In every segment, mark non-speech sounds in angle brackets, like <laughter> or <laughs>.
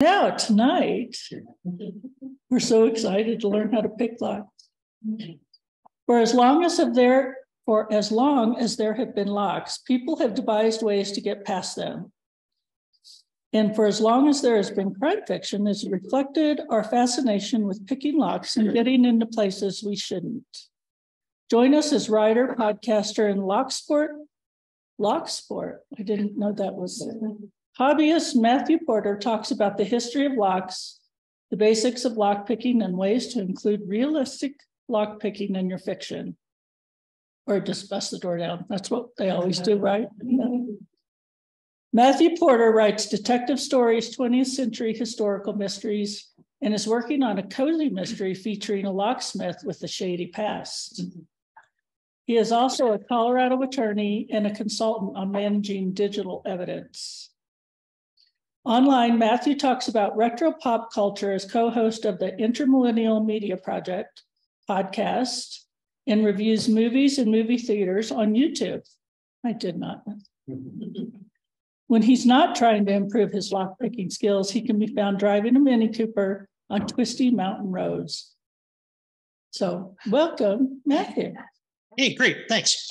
Now, tonight, we're so excited to learn how to pick locks. For as long as of there, for as long as there have been locks, people have devised ways to get past them. And for as long as there has been crime fiction, has reflected our fascination with picking locks and getting into places we shouldn't. Join us as writer, podcaster, and lock sport. Lock sport. I didn't know that was hobbyist Matthew Porter talks about the history of locks, the basics of lock picking, and ways to include realistic lock picking in your fiction. Or just bust the door down. That's what they always do, right? Matthew Porter writes detective stories, 20th century historical mysteries, and is working on a cozy mystery featuring a locksmith with a shady past. He is also a Colorado attorney and a consultant on managing digital evidence. Online, Matthew talks about retro pop culture as co host of the Inter-Millennium Media Project podcast and reviews movies and movie theaters on YouTube. I did not. <laughs> when he's not trying to improve his lockpicking skills, he can be found driving a Mini Cooper on twisty mountain roads. So, welcome, Matthew. Hey, great. Thanks.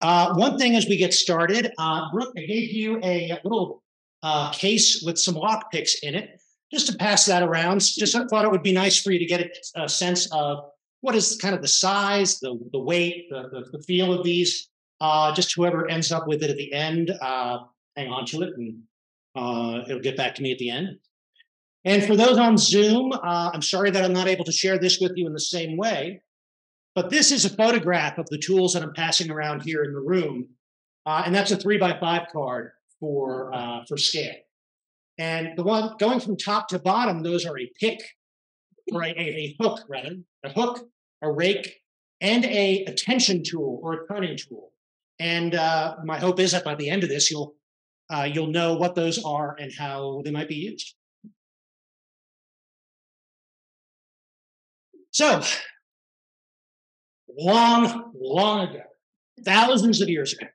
Uh, one thing as we get started, uh, Brooke, I gave you a little uh, case with some lock picks in it, just to pass that around. Just thought it would be nice for you to get a, sense of what is kind of the size, the, the weight, the, the, the feel of these. Uh, just whoever ends up with it at the end, uh, hang on to it and uh, it'll get back to me at the end. And for those on Zoom, I'm sorry that I'm not able to share this with you in the same way. But this is a photograph of the tools that I'm passing around here in the room. Uh, and that's a three by five card for, uh, for scale. And the one going from top to bottom, those are a pick or a, a, hook, rather, a hook, a rake, and a, a tension tool or a turning tool. And uh, my hope is that by the end of this, you'll uh, you'll know what those are and how they might be used. So long, long ago, thousands of years ago,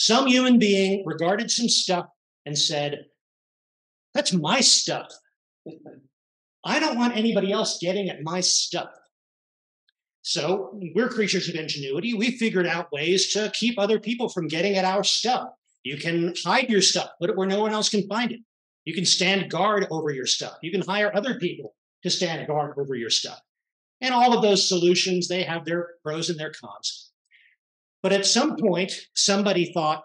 some human being regarded some stuff and said, That's my stuff. I don't want anybody else getting at my stuff. So we're creatures of ingenuity. We figured out ways to keep other people from getting at our stuff. You can hide your stuff, put it where no one else can find it. You can stand guard over your stuff. You can hire other people to stand guard over your stuff. And all of those solutions, they have their pros and their cons. But at some point, somebody thought,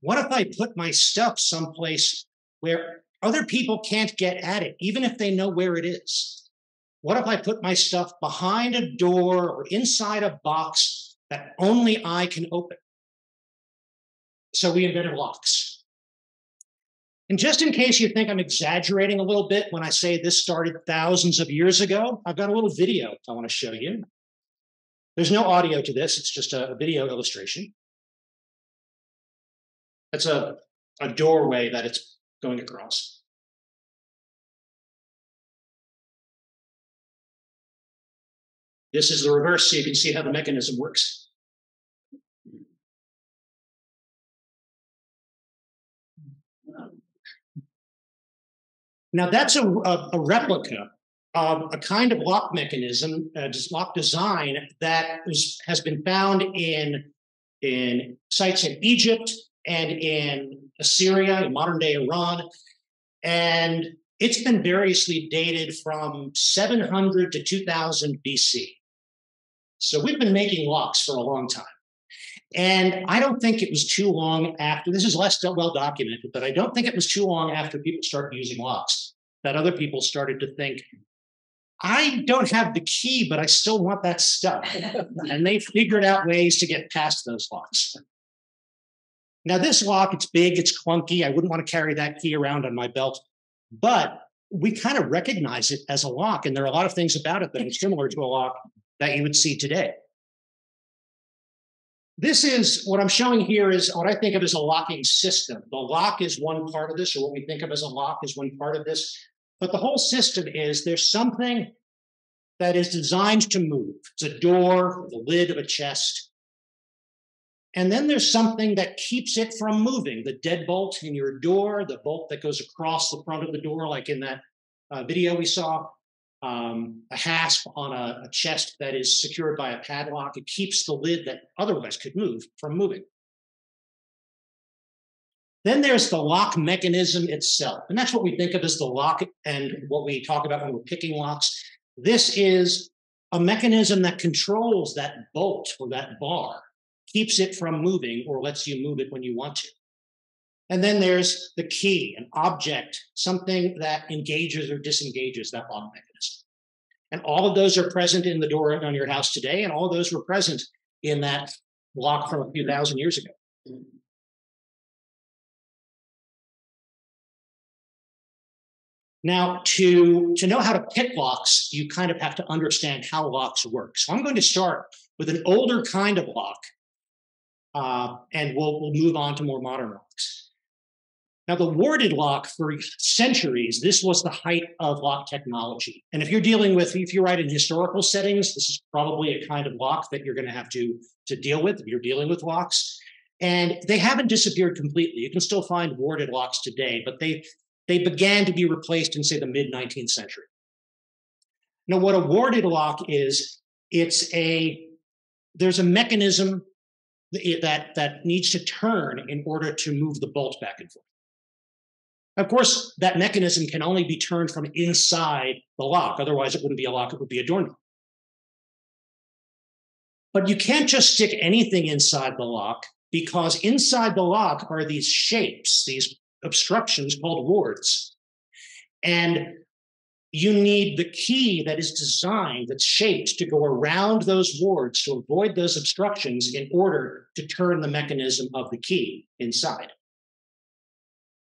what if I put my stuff someplace where other people can't get at it, even if they know where it is? What if I put my stuff behind a door or inside a box that only I can open? So we invented locks. And just in case you think I'm exaggerating a little bit when I say this started thousands of years ago, I've got a little video I want to show you. There's no audio to this, it's just a video illustration. That's a, a doorway that it's going across. This is the reverse, so you can see how the mechanism works. Now, that's a, a, a replica a kind of lock mechanism, uh, lock design that has been found in, in sites in Egypt and in Assyria, in modern day Iran. And it's been variously dated from 700 to 2000 BC. So we've been making locks for a long time. And I don't think it was too long after, this is less well documented, but I don't think it was too long after people started using locks that other people started to think, I don't have the key, but I still want that stuff. and they figured out ways to get past those locks. Now, this lock, it's big, it's clunky. I wouldn't want to carry that key around on my belt, but we kind of recognize it as a lock. And there are a lot of things about it that are similar to a lock that you would see today. This is what I'm showing here is what I think of as a locking system. The lock is one part of this, or what we think of as a lock is one part of this. But the whole system is there's something that is designed to move. It's a door, the lid of a chest. And then there's something that keeps it from moving the deadbolt in your door, the bolt that goes across the front of the door, like in that uh, video we saw, um, a hasp on a, a chest that is secured by a padlock. It keeps the lid that otherwise could move from moving. Then there's the lock mechanism itself. And that's what we think of as the lock and what we talk about when we're picking locks. This is a mechanism that controls that bolt or that bar, keeps it from moving or lets you move it when you want to. And then there's the key, an object, something that engages or disengages that lock mechanism. And all of those are present in the door on your house today, and all those were present in that lock from a few thousand years ago. Now, to, to know how to pick locks, you kind of have to understand how locks work. So I'm going to start with an older kind of lock, uh, and we'll, we'll move on to more modern locks. Now, the warded lock for centuries, this was the height of lock technology. And if you're dealing with, if you write in historical settings, this is probably a kind of lock that you're going to have to, to deal with if you're dealing with locks. And they haven't disappeared completely. You can still find warded locks today, but they they began to be replaced in, say, the mid 19th century. Now, what a warded lock is, it's a there's a mechanism that that needs to turn in order to move the bolt back and forth. Of course, that mechanism can only be turned from inside the lock. Otherwise, it wouldn't be a lock, it would be a doorknob. But you can't just stick anything inside the lock because inside the lock are these shapes, these obstructions called wards. And you need the key that is designed, that's shaped to go around those wards to avoid those obstructions in order to turn the mechanism of the key inside.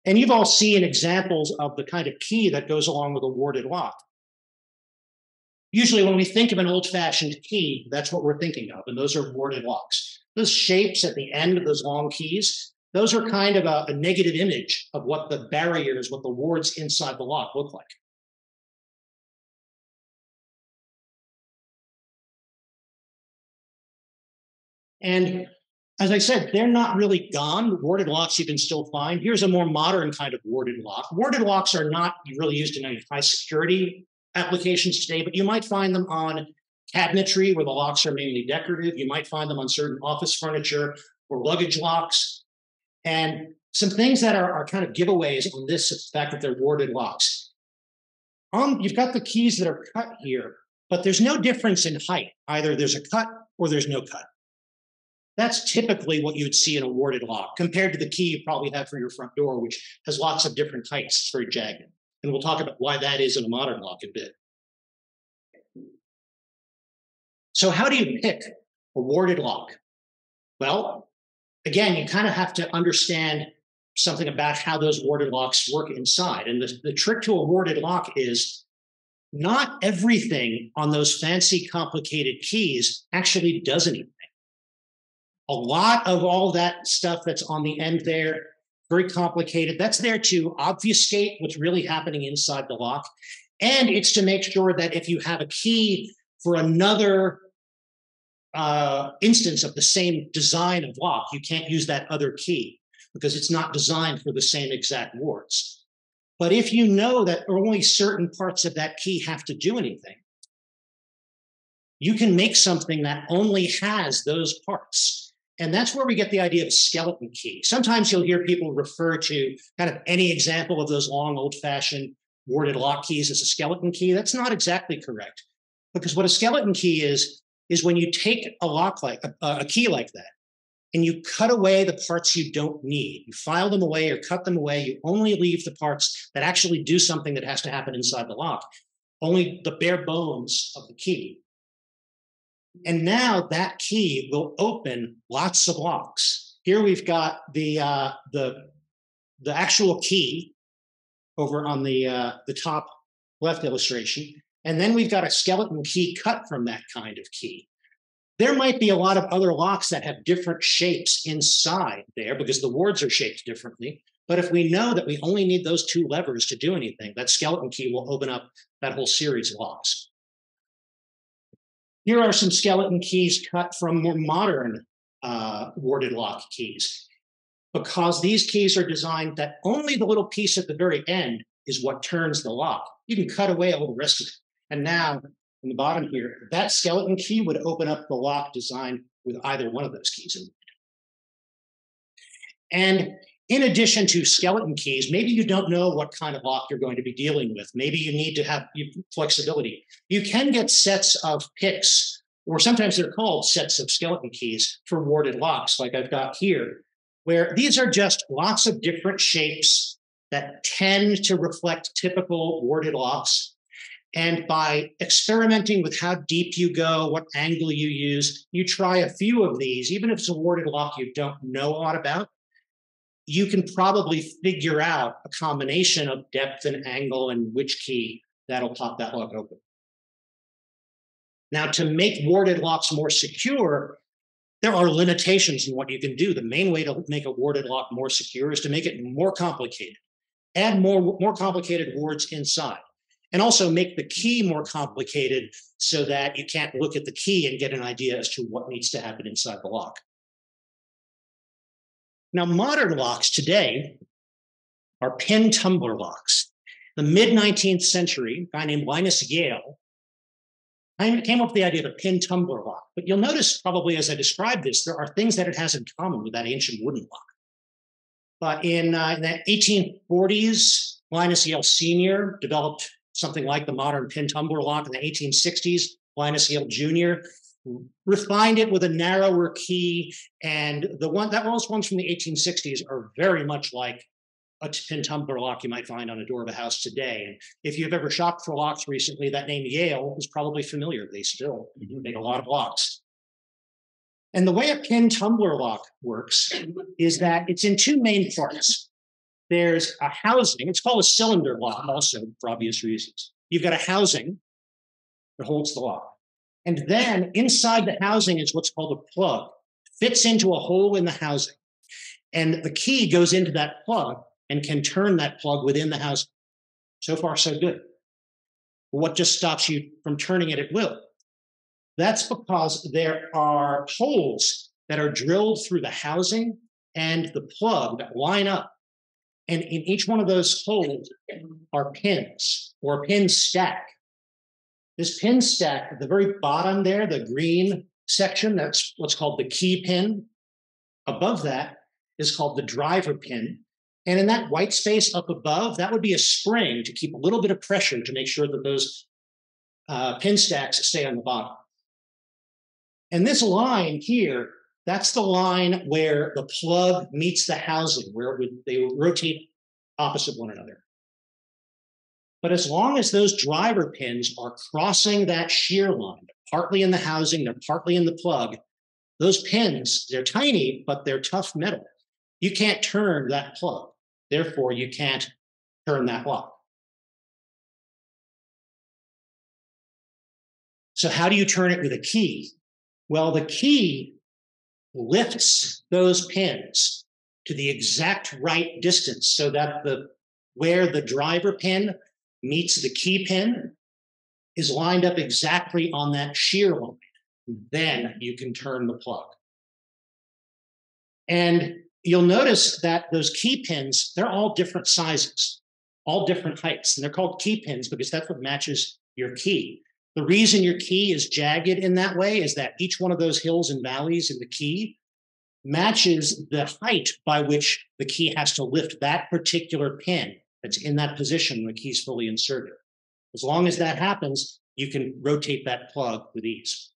And you've all seen examples of the kind of key that goes along with a warded lock. Usually, when we think of an old fashioned key, that's what we're thinking of, and those are warded locks. Those shapes at the end of those long keys, those are kind of a, a negative image of what the barriers, what the wards inside the lock look like. And as I said, they're not really gone. Warded locks you can still find. Here's a more modern kind of warded lock. Warded locks are not really used in any high security applications today, but you might find them on cabinetry where the locks are mainly decorative. You might find them on certain office furniture or luggage locks. And some things that are, are kind of giveaways on this fact that they're warded locks. Um, you've got the keys that are cut here, but there's no difference in height. Either there's a cut or there's no cut. That's typically what you would see in a warded lock compared to the key you probably have for your front door, which has lots of different heights. It's very jagged. And we'll talk about why that is in a modern lock a bit. So, how do you pick a warded lock? Well, again, you kind of have to understand something about how those warded locks work inside. And the, the trick to a warded lock is not everything on those fancy, complicated keys actually does anything. A lot of all that stuff that's on the end there, very complicated, that's there to obfuscate what's really happening inside the lock. And it's to make sure that if you have a key for another uh, instance of the same design of lock, you can't use that other key because it's not designed for the same exact wards. But if you know that only certain parts of that key have to do anything, you can make something that only has those parts. And that's where we get the idea of skeleton key. Sometimes you'll hear people refer to kind of any example of those long, old fashioned warded lock keys as a skeleton key. That's not exactly correct. Because what a skeleton key is, is when you take a lock like a, a key like that and you cut away the parts you don't need. You file them away or cut them away. You only leave the parts that actually do something that has to happen inside the lock, only the bare bones of the key. And now that key will open lots of locks. Here we've got the uh, the the actual key over on the uh, the top left illustration, and then we've got a skeleton key cut from that kind of key. There might be a lot of other locks that have different shapes inside there because the wards are shaped differently. But if we know that we only need those two levers to do anything, that skeleton key will open up that whole series of locks. Here are some skeleton keys cut from more modern uh, warded lock keys because these keys are designed that only the little piece at the very end is what turns the lock. You can cut away all the rest of it. And now, in the bottom here, that skeleton key would open up the lock designed with either one of those keys in mind. And in addition to skeleton keys, maybe you don't know what kind of lock you're going to be dealing with. Maybe you need to have flexibility. You can get sets of picks, or sometimes they're called sets of skeleton keys for warded locks, like I've got here, where these are just lots of different shapes that tend to reflect typical warded locks. And by experimenting with how deep you go, what angle you use, you try a few of these, even if it's a warded lock you don't know a lot about, you can probably figure out a combination of depth and angle and which key that'll pop that lock open. Now, to make warded locks more secure, there are limitations in what you can do. The main way to make a warded lock more secure is to make it more complicated, add more, more complicated wards inside, and also make the key more complicated so that you can't look at the key and get an idea as to what needs to happen inside the lock. Now, modern locks today are pin tumbler locks. The mid 19th century, a guy named Linus Yale came up with the idea of a pin tumbler lock. But you'll notice probably as I describe this, there are things that it has in common with that ancient wooden lock. But in, uh, in the 1840s, Linus Yale Sr. developed something like the modern pin tumbler lock in the 1860s. Linus Yale Jr. refined it with a narrower key, and the one that those ones from the 1860s are very much like a pin tumbler lock you might find on a door of a house today. And if you've ever shopped for locks recently, that name Yale is probably familiar. They still mm-hmm. make a lot of locks. And the way a pin tumbler lock works is that it's in two main parts. There's a housing, it's called a cylinder lock also for obvious reasons. You've got a housing that holds the lock. And then inside the housing is what's called a plug, fits into a hole in the housing. And the key goes into that plug and can turn that plug within the housing. So far, so good. What just stops you from turning it at will? That's because there are holes that are drilled through the housing and the plug that line up. And in each one of those holes are pins or pin stack. This pin stack at the very bottom there, the green section, that's what's called the key pin. Above that is called the driver pin. And in that white space up above, that would be a spring to keep a little bit of pressure to make sure that those uh, pin stacks stay on the bottom. And this line here, that's the line where the plug meets the housing, where would, they rotate opposite one another. But as long as those driver pins are crossing that shear line, partly in the housing, they're partly in the plug, those pins, they're tiny, but they're tough metal. You can't turn that plug. Therefore, you can't turn that lock. So, how do you turn it with a key? Well, the key lifts those pins to the exact right distance so that the where the driver pin meets the key pin is lined up exactly on that shear line. Then you can turn the plug. And you'll notice that those key pins, they're all different sizes, all different heights. And they're called key pins because that's what matches your key. The reason your key is jagged in that way is that each one of those hills and valleys in the key matches the height by which the key has to lift that particular pin that's in that position when the key's fully inserted. As long as that happens, you can rotate that plug with ease.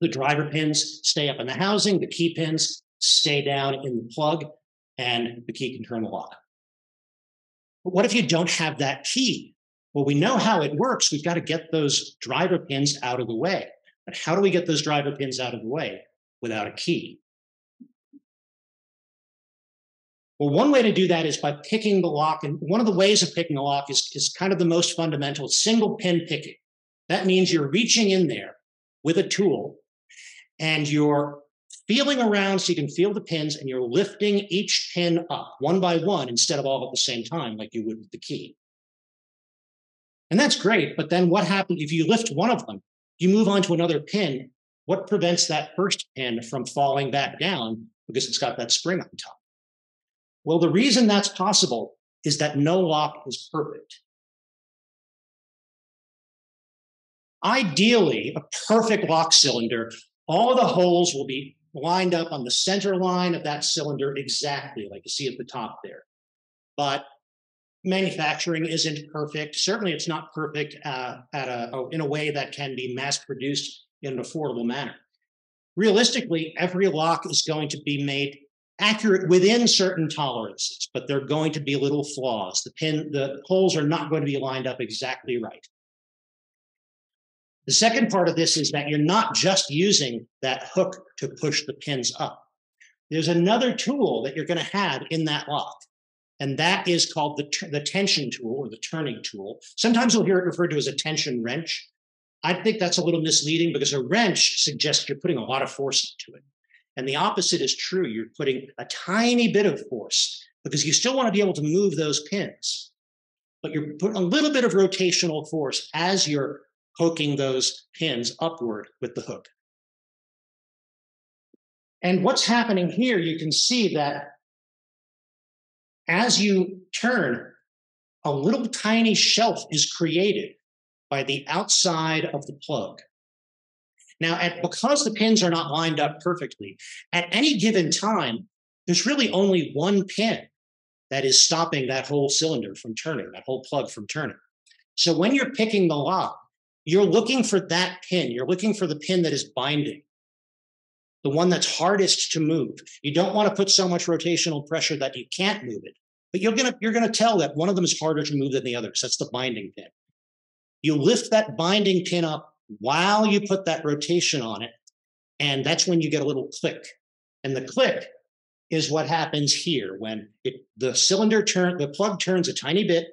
The driver pins stay up in the housing, the key pins stay down in the plug, and the key can turn the lock. But what if you don't have that key? Well, we know how it works. We've got to get those driver pins out of the way. But how do we get those driver pins out of the way without a key? Well, one way to do that is by picking the lock. And one of the ways of picking a lock is, is kind of the most fundamental single pin picking. That means you're reaching in there with a tool and you're feeling around so you can feel the pins and you're lifting each pin up one by one instead of all at the same time like you would with the key. And that's great. But then what happens if you lift one of them, you move on to another pin What prevents that first pin from falling back down because it's got that spring on top? Well, the reason that's possible is that no lock is perfect. Ideally, a perfect lock cylinder, all the holes will be lined up on the center line of that cylinder exactly like you see at the top there. But manufacturing isn't perfect. Certainly, it's not perfect uh, at a, in a way that can be mass produced in an affordable manner. Realistically, every lock is going to be made accurate within certain tolerances, but there are going to be little flaws. The pin, the holes are not going to be lined up exactly right. The second part of this is that you're not just using that hook to push the pins up. There's another tool that you're going to have in that lock, and that is called the, the tension tool or the turning tool. Sometimes you'll hear it referred to as a tension wrench. I think that's a little misleading because a wrench suggests you're putting a lot of force into it. And the opposite is true. You're putting a tiny bit of force because you still want to be able to move those pins, but you're putting a little bit of rotational force as you're poking those pins upward with the hook. And what's happening here, you can see that as you turn, a little tiny shelf is created by the outside of the plug. Now, at, because the pins are not lined up perfectly, at any given time, there's really only one pin that is stopping that whole cylinder from turning, that whole plug from turning. So when you're picking the lock, you're looking for that pin. You're looking for the pin that is binding, the one that's hardest to move. You don't want to put so much rotational pressure that you can't move it. But you're gonna you're gonna tell that one of them is harder to move than the other. others. That's the binding pin. You lift that binding pin up while you put that rotation on it, and that's when you get a little click. And the click is what happens here when it, the cylinder turn the plug turns a tiny bit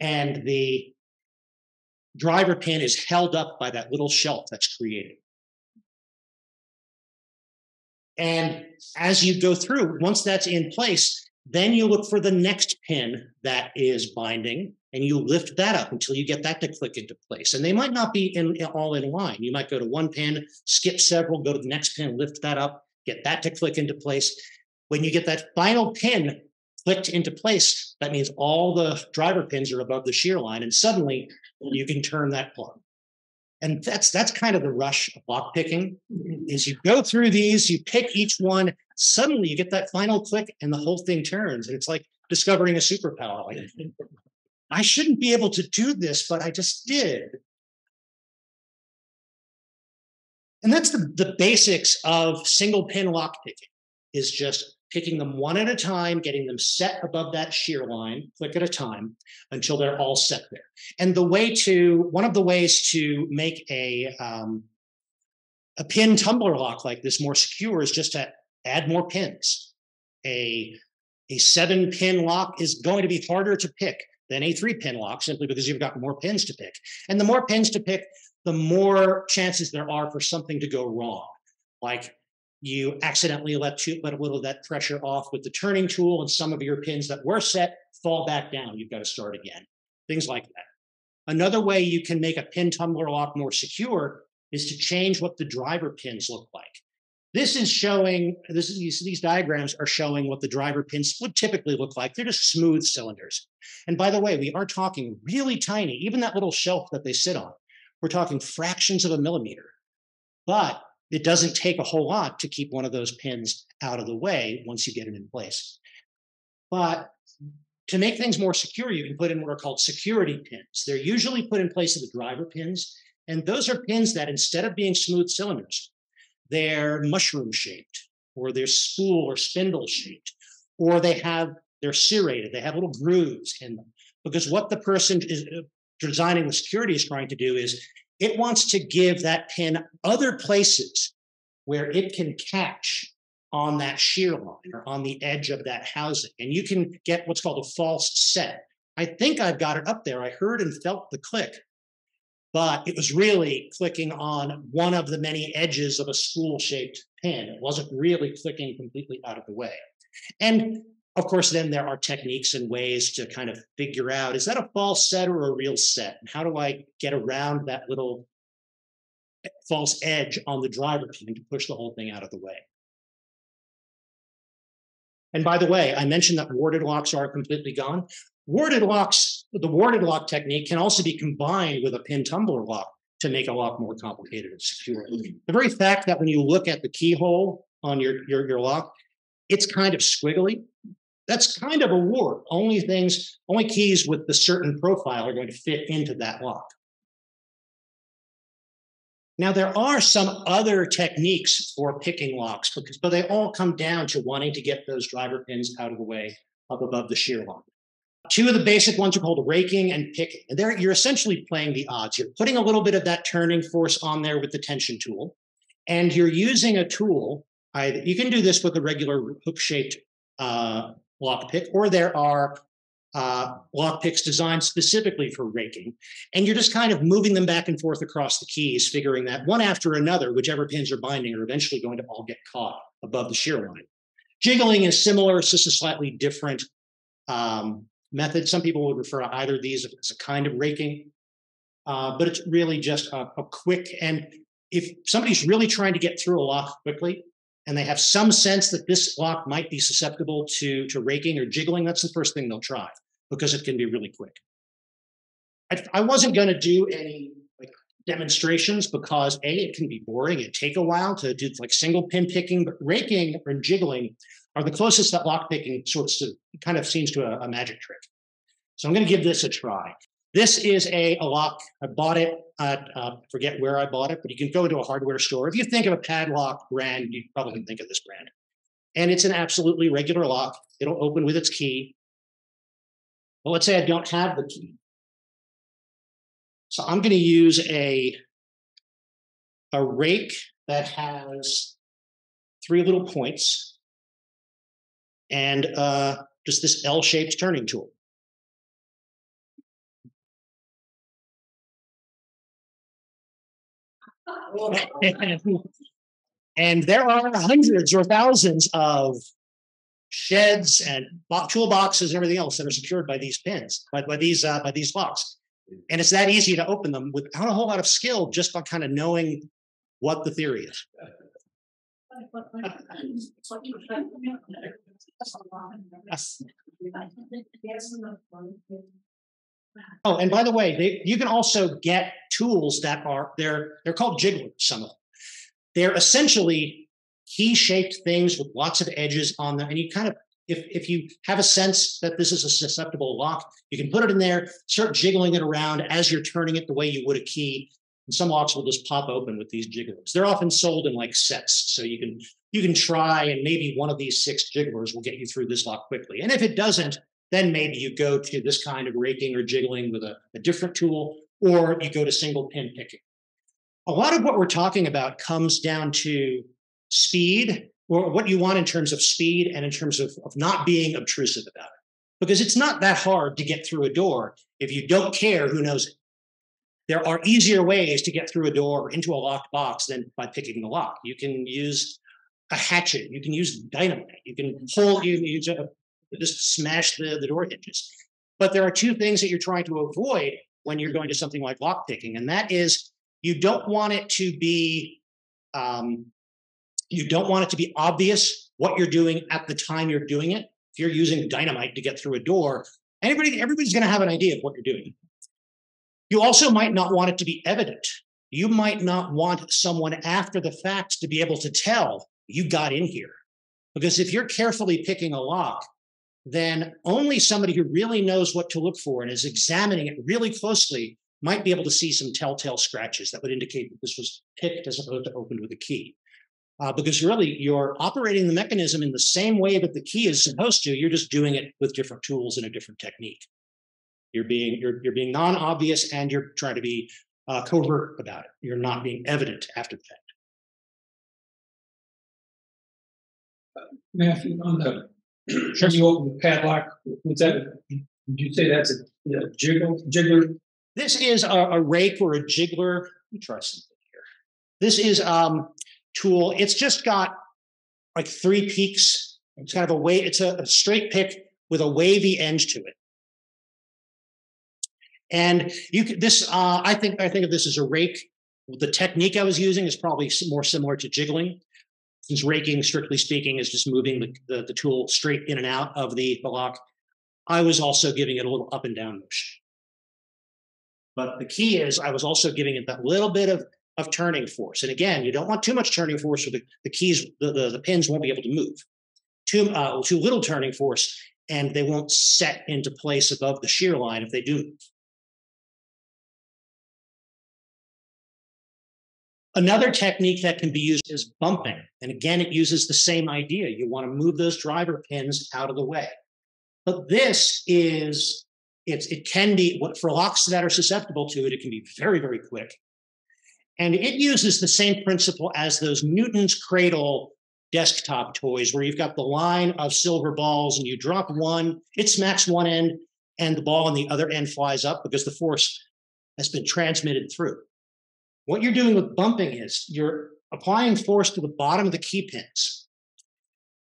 and the driver pin is held up by that little shelf that's created. And as you go through, once that's in place, then you look for the next pin that is binding and you lift that up until you get that to click into place. And they might not be in, all in line. You might go to one pin, skip several, go to the next pin, lift that up, get that to click into place. When you get that final pin clicked into place, that means all the driver pins are above the shear line, and suddenly you can turn that plug. And that's that's kind of the rush of lock picking. Mm-hmm. Is you go through these, you pick each one, suddenly you get that final click, and the whole thing turns. And it's like discovering a superpower. Like, mm-hmm. I shouldn't be able to do this, but I just did. And that's the, the basics of single pin lock picking is just picking them one at a time, getting them set above that shear line, click at a time, until they're all set there. And the way to, one of the ways to make a, um, a pin tumbler lock like this more secure is just to add more pins. A, a seven pin lock is going to be harder to pick than a three pin lock simply because you've got more pins to pick. And the more pins to pick, the more chances there are for something to go wrong. Like you accidentally let, too, let a little of that pressure off with the turning tool, and some of your pins that were set fall back down. You've got to start again. Things like that. Another way you can make a pin tumbler lock more secure is to change what the driver pins look like. This is showing, this is, these, these diagrams are showing what the driver pins would typically look like. They're just smooth cylinders. And by the way, we are talking really tiny, even that little shelf that they sit on, we're talking fractions of a millimeter. But it doesn't take a whole lot to keep one of those pins out of the way once you get it in place. But to make things more secure, you can put in what are called security pins. They're usually put in place of the driver pins. And those are pins that instead of being smooth cylinders, they're mushroom shaped, or they're spool or spindle shaped, or they have, they're serrated, they have little grooves in them. Because what the person is uh, designing the security is trying to do is it wants to give that pin other places where it can catch on that shear line or on the edge of that housing. And you can get what's called a false set. I think I've got it up there. I heard and felt the click, but it was really clicking on one of the many edges of a spool shaped pin. It wasn't really clicking completely out of the way. And of course, then there are techniques and ways to kind of figure out is that a false set or a real set? And how do I get around that little false edge on the driver pin to push the whole thing out of the way. And by the way, I mentioned that warded locks are completely gone. Warded locks, the warded lock technique can also be combined with a pin tumbler lock to make a lock more complicated and secure. The very fact that when you look at the keyhole on your, your, your lock, it's kind of squiggly. That's kind of a ward. Only things, only keys with the certain profile are going to fit into that lock. Now, there are some other techniques for picking locks, because, but they all come down to wanting to get those driver pins out of the way up above the shear line. Two of the basic ones are called raking and picking. And there you're essentially playing the odds. You're putting a little bit of that turning force on there with the tension tool, and you're using a tool. Either, you can do this with a regular hook-shaped uh, lock pick, or there are uh, lock picks designed specifically for raking. And you're just kind of moving them back and forth across the keys, figuring that one after another, whichever pins are binding are eventually going to all get caught above the shear line. Jiggling is similar, it's just a slightly different um, method. Some people would refer to either of these as a kind of raking, uh, but it's really just a, a quick. And if somebody's really trying to get through a lock quickly, and they have some sense that this lock might be susceptible to, to raking or jiggling, that's the first thing they'll try because it can be really quick. I, I wasn't going to do any like demonstrations because a it can be boring. It take a while to do like single pin picking, but raking or jiggling are the closest that lock picking sorts of kind of seems to a, a magic trick. So I'm going to give this a try. This is a, a lock. I bought it at, uh, forget where I bought it, but you can go to a hardware store. If you think of a padlock brand, you probably can think of this brand. And it's an absolutely regular lock. It'll open with its key. But let's say I don't have the key. So I'm going to use a, a rake that has three little points and uh, just this L-shaped turning tool. And there are hundreds or thousands of sheds and toolboxes and everything else that are secured by these pins, by, by these uh, by these locks. And it's that easy to open them without a whole lot of skill, just by kind of knowing what the theory is. <laughs> <laughs> Oh, and by the way, they, you can also get tools that are they're they're called jigglers. Some of them. They're essentially key-shaped things with lots of edges on them, and you kind of if if you have a sense that this is a susceptible lock, you can put it in there, start jiggling it around as you're turning it the way you would a key. And some locks will just pop open with these jigglers. They're often sold in like sets, so you can you can try, and maybe one of these six jigglers will get you through this lock quickly. And if it doesn't, then maybe you go to this kind of raking or jiggling with a, a different tool, or you go to single pin picking. A lot of what we're talking about comes down to speed, or what you want in terms of speed and in terms of, of not being obtrusive about it. Because it's not that hard to get through a door if you don't care who knows it. There are easier ways to get through a door or into a locked box than by picking the lock. You can use a hatchet. You can use dynamite. You can mm-hmm. pull. You, just smash the, the door hinges. But there are two things that you're trying to avoid when you're going to something like lock picking, and that is you don't want it to be um, you don't want it to be obvious what you're doing at the time you're doing it. If you're using dynamite to get through a door, anybody everybody's going to have an idea of what you're doing. You also might not want it to be evident. You might not want someone after the fact to be able to tell you got in here. Because if you're carefully picking a lock, then only somebody who really knows what to look for and is examining it really closely might be able to see some telltale scratches that would indicate that this was picked as opposed to opened with a key. Uh, because really, you're operating the mechanism in the same way that the key is supposed to. You're just doing it with different tools and a different technique. You're being you're, you're being non-obvious and you're trying to be uh, covert about it. You're not being evident after the fact. Matthew, on the when you open the padlock, was that, did you say that's a, a jiggle, jiggler? This is a, a, rake or a jiggler. Let me try something here. This is um tool. It's just got like three peaks. It's kind of a way. It's a, a straight pick with a wavy edge to it. And you could this. Uh, I think I think of this as a rake. The technique I was using is probably more similar to jiggling, since raking, strictly speaking, is just moving the, the, the tool straight in and out of the, block. I was also giving it a little up and down motion. But the key is I was also giving it that little bit of, of turning force. And again, you don't want too much turning force or the, the keys, the, the, the pins won't be able to move. Too, uh, too little turning force and they won't set into place above the shear line if they do move. Another technique that can be used is bumping. And again, it uses the same idea. You want to move those driver pins out of the way. But this is, it's, it can be, for locks that are susceptible to it, it can be very, very quick. And it uses the same principle as those Newton's cradle desktop toys where you've got the line of silver balls and you drop one, it smacks one end and the ball on the other end flies up because the force has been transmitted through. What you're doing with bumping is you're applying force to the bottom of the key pins.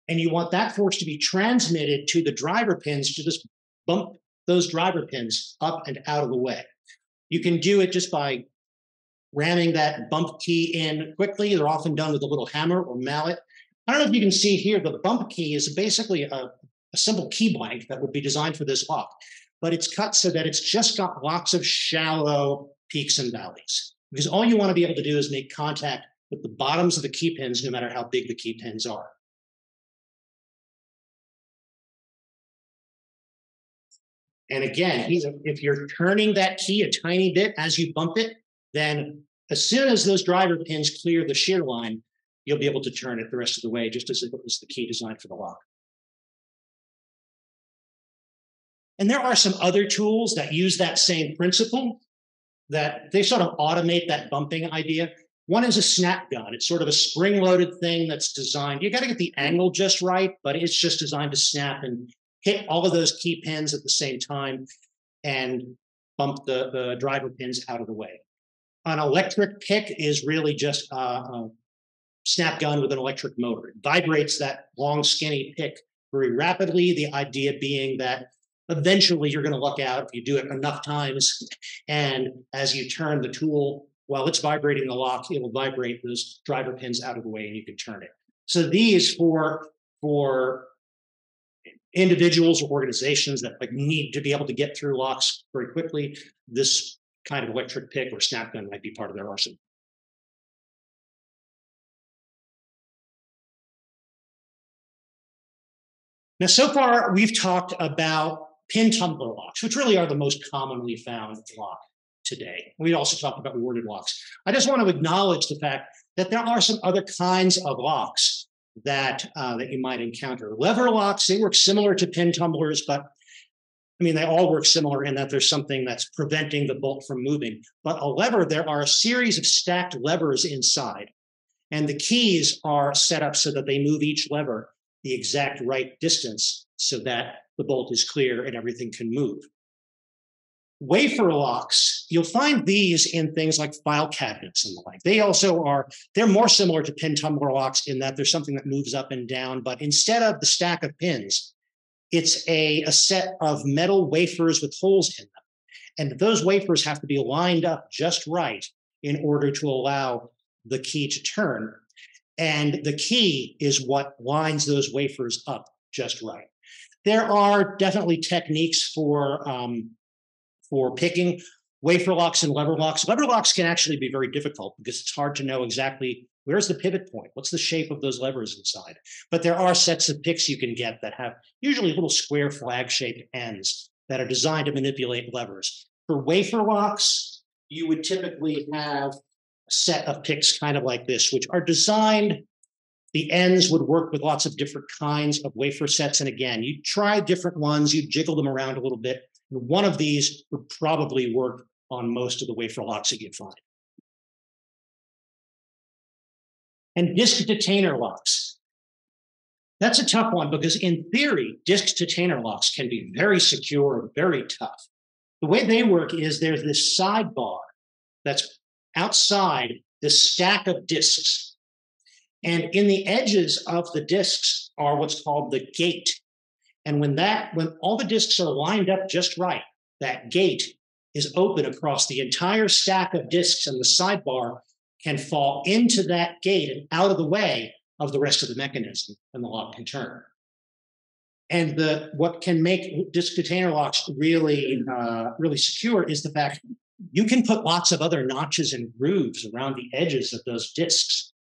And you want that force to be transmitted to the driver pins to just bump those driver pins up and out of the way. You can do it just by ramming that bump key in quickly. They're often done with a little hammer or mallet. I don't know if you can see here, the bump key is basically a, a simple key blank that would be designed for this lock, but it's cut so that it's just got lots of shallow peaks and valleys. Because all you want to be able to do is make contact with the bottoms of the key pins, no matter how big the key pins are. And again, if you're turning that key a tiny bit as you bump it, then as soon as those driver pins clear the shear line, you'll be able to turn it the rest of the way, just as if it was the key designed for the lock. And there are some other tools that use that same principle that they sort of automate that bumping idea. One is a snap gun. It's sort of a spring loaded thing that's designed. You got to get the angle just right, but it's just designed to snap and hit all of those key pins at the same time and bump the, the driver pins out of the way. An electric pick is really just a, a snap gun with an electric motor. It vibrates that long, skinny pick very rapidly. The idea being that eventually you're going to look out if you do it enough times. And as you turn the tool, while it's vibrating the lock, it will vibrate those driver pins out of the way and you can turn it. So these for for individuals or organizations that like need to be able to get through locks very quickly, this kind of electric pick or snap gun might be part of their arsenal. Now, so far, we've talked about pin tumbler locks, which really are the most commonly found lock today. We also talked about warded locks. I just want to acknowledge the fact that there are some other kinds of locks that uh, that you might encounter. Lever locks, they work similar to pin tumblers, but I mean, they all work similar in that there's something that's preventing the bolt from moving. But a lever, there are a series of stacked levers inside, and the keys are set up so that they move each lever the exact right distance so that the bolt is clear and everything can move. Wafer locks, you'll find these in things like file cabinets and the like. They also are, they're more similar to pin tumbler locks in that there's something that moves up and down, but instead of the stack of pins, it's a, a set of metal wafers with holes in them. And those wafers have to be lined up just right in order to allow the key to turn. And the key is what lines those wafers up just right. There are definitely techniques for um, for picking wafer locks and lever locks. Lever locks can actually be very difficult because it's hard to know exactly where's the pivot point, what's the shape of those levers inside. But there are sets of picks you can get that have usually little square flag shaped ends that are designed to manipulate levers. For wafer locks, you would typically have a set of picks kind of like this, which are designed the ends would work with lots of different kinds of wafer sets. And again, you try different ones, you jiggle them around a little bit. And one of these would probably work on most of the wafer locks that you'd find. And disk detainer locks. That's a tough one because in theory, disk detainer locks can be very secure, very tough. The way they work is there's this sidebar that's outside the stack of disks and in the edges of the discs are what's called the gate. And when that, when all the discs are lined up just right, that gate is open across the entire stack of discs and the sidebar can fall into that gate and out of the way of the rest of the mechanism, and the lock can turn. And the what can make disk detainer locks really uh, really secure is the fact you can put lots of other notches and grooves around the edges of those disks,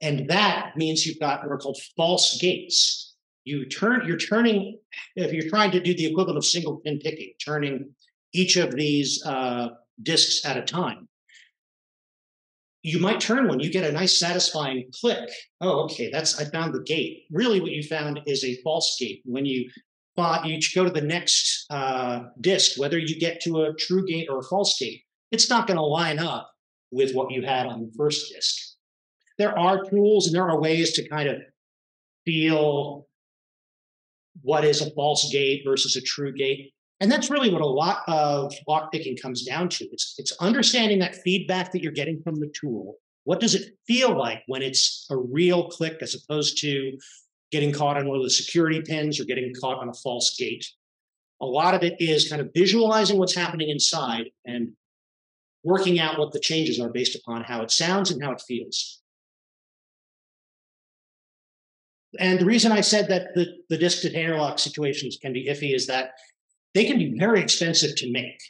and that means you've got what are called false gates. You turn you're turning if you're trying to do the equivalent of single pin picking, turning each of these uh, disks at a time you might turn one, you get a nice satisfying click. Oh, okay, that's I found the gate. Really, what you found is a false gate. When you uh, you go to the next uh, disk, whether you get to a true gate or a false gate, it's not going to line up with what you had on the first disk. There are tools and there are ways to kind of feel what is a false gate versus a true gate. And that's really what a lot of lock picking comes down to. It's, it's understanding that feedback that you're getting from the tool. What does it feel like when it's a real click as opposed to getting caught on one of the security pins or getting caught on a false gate? A lot of it is kind of visualizing what's happening inside and working out what the changes are based upon how it sounds and how it feels. And the reason I said that the, the disk detainer lock situations can be iffy is that they can be very expensive to make.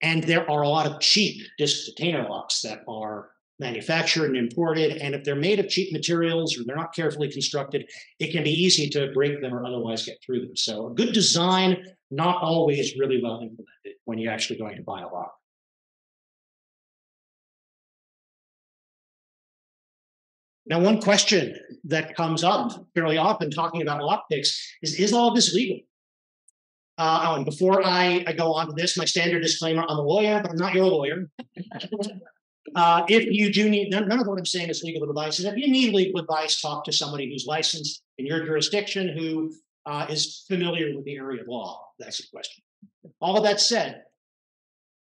And there are a lot of cheap disk detainer locks that are manufactured and imported. And if they're made of cheap materials or they're not carefully constructed, it can be easy to break them or otherwise get through them. So a good design, not always really well implemented when you're actually going to buy a lock. Now, one question that comes up fairly often talking about lockpicks is, is all this legal? Uh, oh, and before I, I go on to this, my standard disclaimer I'm a lawyer, but I'm not your lawyer. <laughs> Uh, if you do need, none, none, of what I'm saying is legal advice. If you need legal advice, talk to somebody who's licensed in your jurisdiction who uh, is familiar with the area of law. That's the question. All of that said,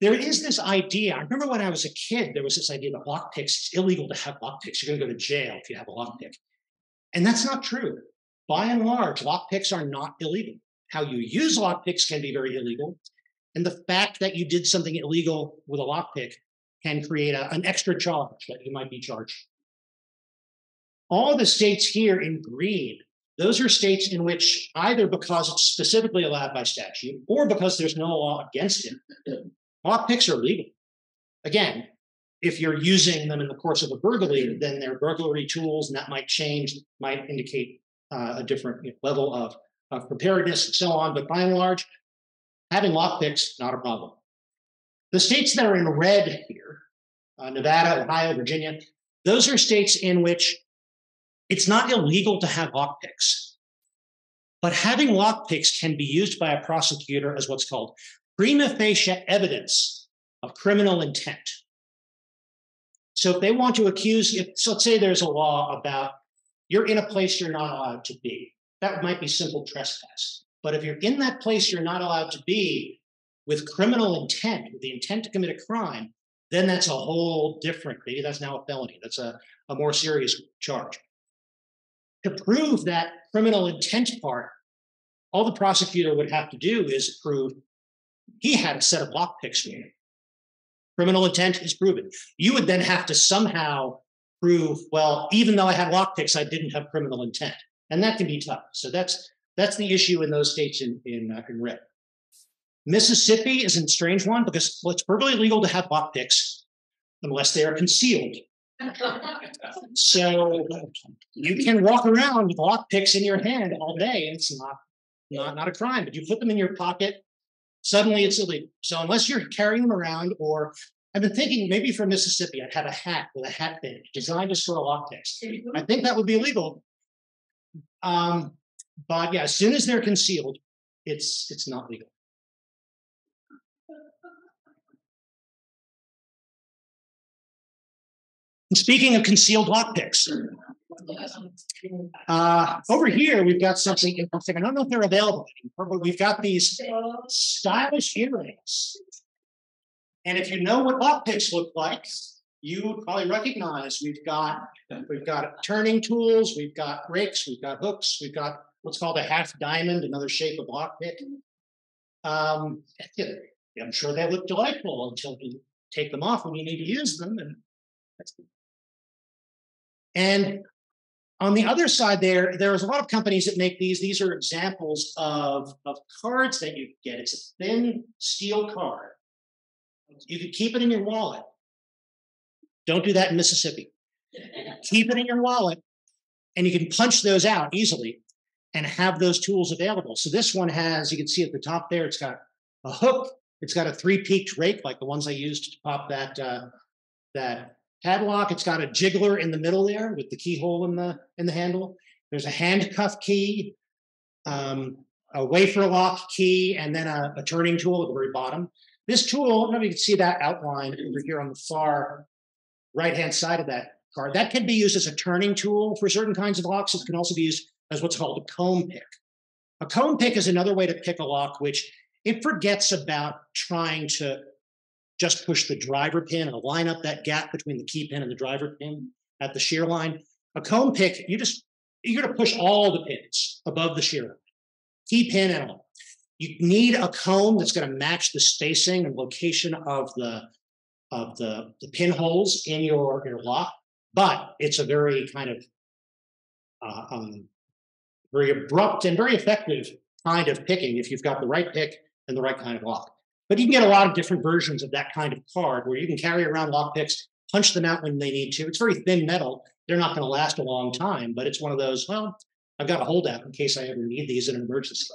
there is this idea. I remember when I was a kid, there was this idea that lockpicks, it's illegal to have lockpicks. You're going to go to jail if you have a lockpick. And that's not true. By and large, lockpicks are not illegal how you use lockpicks can be very illegal. And the fact that you did something illegal with a lockpick can create a, an extra charge that you might be charged. All the states here in green, those are states in which either because it's specifically allowed by statute or because there's no law against it, lockpicks are legal. Again, if you're using them in the course of a burglary, then they're burglary tools, and that might change, might indicate uh, a different level of of preparedness and so on. But by and large, having lockpicks, not a problem. The states that are in red here, uh, Nevada, Ohio, Virginia, those are states in which it's not illegal to have lockpicks. But having lockpicks can be used by a prosecutor as what's called prima facie evidence of criminal intent. So if they want to accuse, if, so let's say there's a law about you're in a place you're not allowed to be that might be simple trespass. But if you're in that place you're not allowed to be with criminal intent, with the intent to commit a crime, then that's a whole different, maybe that's now a felony. That's a, a more serious charge. To prove that criminal intent part, all the prosecutor would have to do is prove he had a set of lockpicks for you. Criminal intent is proven. You would then have to somehow prove, well, even though I had lockpicks, I didn't have criminal intent and that can be tough. So that's that's the issue in those states in in, uh, in red. Mississippi is a strange one because well, it's perfectly legal to have lockpicks unless they are concealed. so you can walk around with lockpicks in your hand all day, and it's not not not a crime. But you put them in your pocket, suddenly it's illegal. So unless you're carrying them around, or I've been thinking maybe for Mississippi, I'd have a hat with a hat pin designed to store lockpicks. I think that would be illegal um, but yeah, as soon as they're concealed, it's it's not legal. And speaking of concealed lockpicks, uh, over here we've got something interesting. I don't know if they're available but we've got these stylish earrings. And if you know what lockpicks look like, you would probably recognize we've got we've got turning tools, we've got rakes, we've got hooks, we've got what's called a half diamond, another shape of lockpick. Um, I'm sure they look delightful until you take them off when you need to use them. And and on the other side, there there's a lot of companies that make these. These are examples of, of cards that you get. It's a thin steel card. You can keep it in your wallet. Don't do that in Mississippi. keep it in your wallet, and you can punch those out easily and have those tools available. So this one has, you can see at the top there, it's got a hook. It's got a three-peaked rake, like the ones I used to pop that uh, that padlock. It's got a jiggler in the middle there with the keyhole in the in the handle. There's a handcuff key, um, a wafer lock key, and then a, a, turning tool at the very bottom. This tool, I don't know if you can see that outline over here on the far right hand side of that card. That can be used as a turning tool for certain kinds of locks. It can also be used as what's called a comb pick. A comb pick is another way to pick a lock, which it forgets about trying to just push the driver pin and line up that gap between the key pin and the driver pin at the shear line. A comb pick, you just you're going to push all the pins above the shear line, key pin and all. You need a comb that's going to match the spacing and location of the of the, the pinholes in your, your lock, but it's a very kind of uh, um, very abrupt and very effective kind of picking if you've got the right pick and the right kind of lock. But you can get a lot of different versions of that kind of card where you can carry around lockpicks, punch them out when they need to. It's very thin metal. They're not going to last a long time, but it's one of those, well, I've got a holdout in case I ever need these in an emergency.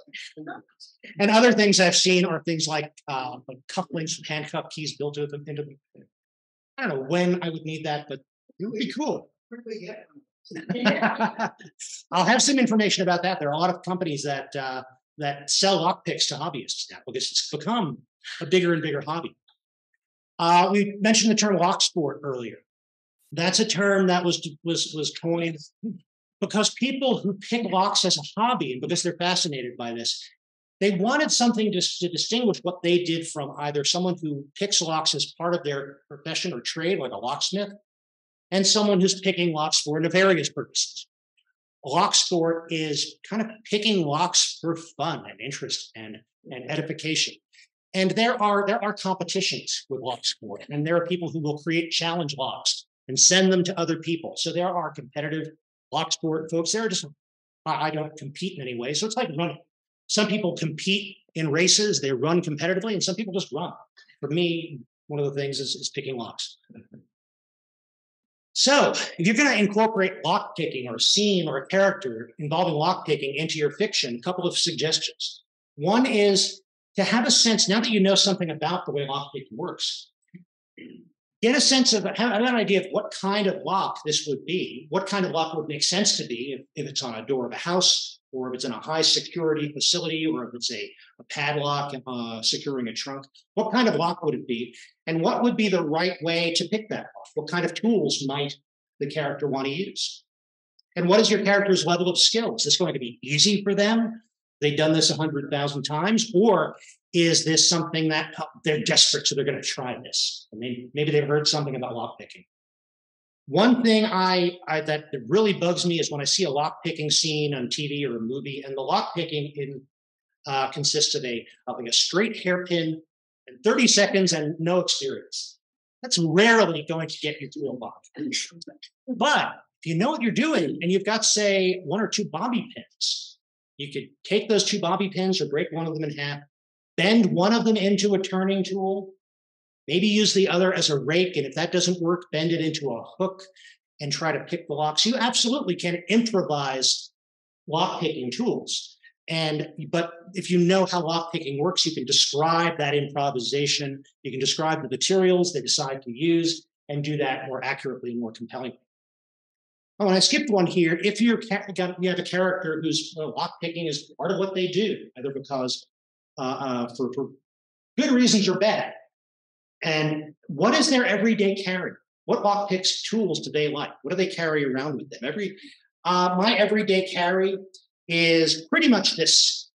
and other things I've seen are things like, uh, like cufflinks, handcuff keys built into them. Into them. I don't know when I would need that, but it would be cool. <laughs> I'll have some information about that. There are a lot of companies that uh, that sell lockpicks to hobbyists now because it's become a bigger and bigger hobby. Uh, we mentioned the term lock sport earlier. That's a term that was was was coined because people who pick locks as a hobby and because they're fascinated by this, they wanted something to, to distinguish what they did from either someone who picks locks as part of their profession or trade, like a locksmith, and someone who's picking locks for nefarious purposes. Lock sport is kind of picking locks for fun and interest and, and edification. And there are there are competitions with lock sport, and there are people who will create challenge locks and send them to other people. So there are competitive lock sport folks. There are just I don't compete in any way. So it's like running. Some people compete in races, they run competitively, and some people just run. For me, one of the things is, is picking locks. So, if you're going to incorporate lock picking or a scene or a character involving lock picking into your fiction, a couple of suggestions. One is to have a sense, now that you know something about the way lockpicking works, get a sense of, have an idea of what kind of lock this would be, what kind of lock would make sense to be if, if it's on a door of a house, or if it's in a high security facility, or if it's a, a padlock uh, securing a trunk. What kind of lock would it be? And what would be the right way to pick that lock? What kind of tools might the character want to use? And what is your character's level of skill? Is this going to be easy for them? They've done this a hundred thousand times, or is this something that uh, they're desperate, so they're going to try this? I mean, maybe they've heard something about lockpicking. One thing I, I, that really bugs me is when I see a lockpicking scene on TV or a movie, and the lockpicking in uh, consists of a of like a straight hairpin and 30 seconds and no experience. That's rarely going to get you through a lock. But if you know what you're doing and you've got, say, one or two bobby pins, you could take those two bobby pins or break one of them in half, bend one of them into a turning tool, maybe use the other as a rake. And if that doesn't work, bend it into a hook and try to pick the locks. You absolutely can improvise lock picking tools. And but if you know how lock picking works, you can describe that improvisation. You can describe the materials they decide to use and do that more accurately and more compellingly. Oh, and I skipped one here. If you're got, you have a character who's uh, lockpicking is part of what they do, either because uh, uh, for, for good reasons or bad. And what is their everyday carry? What lockpicks tools do they like? What do they carry around with them? Every uh, my everyday carry is pretty much this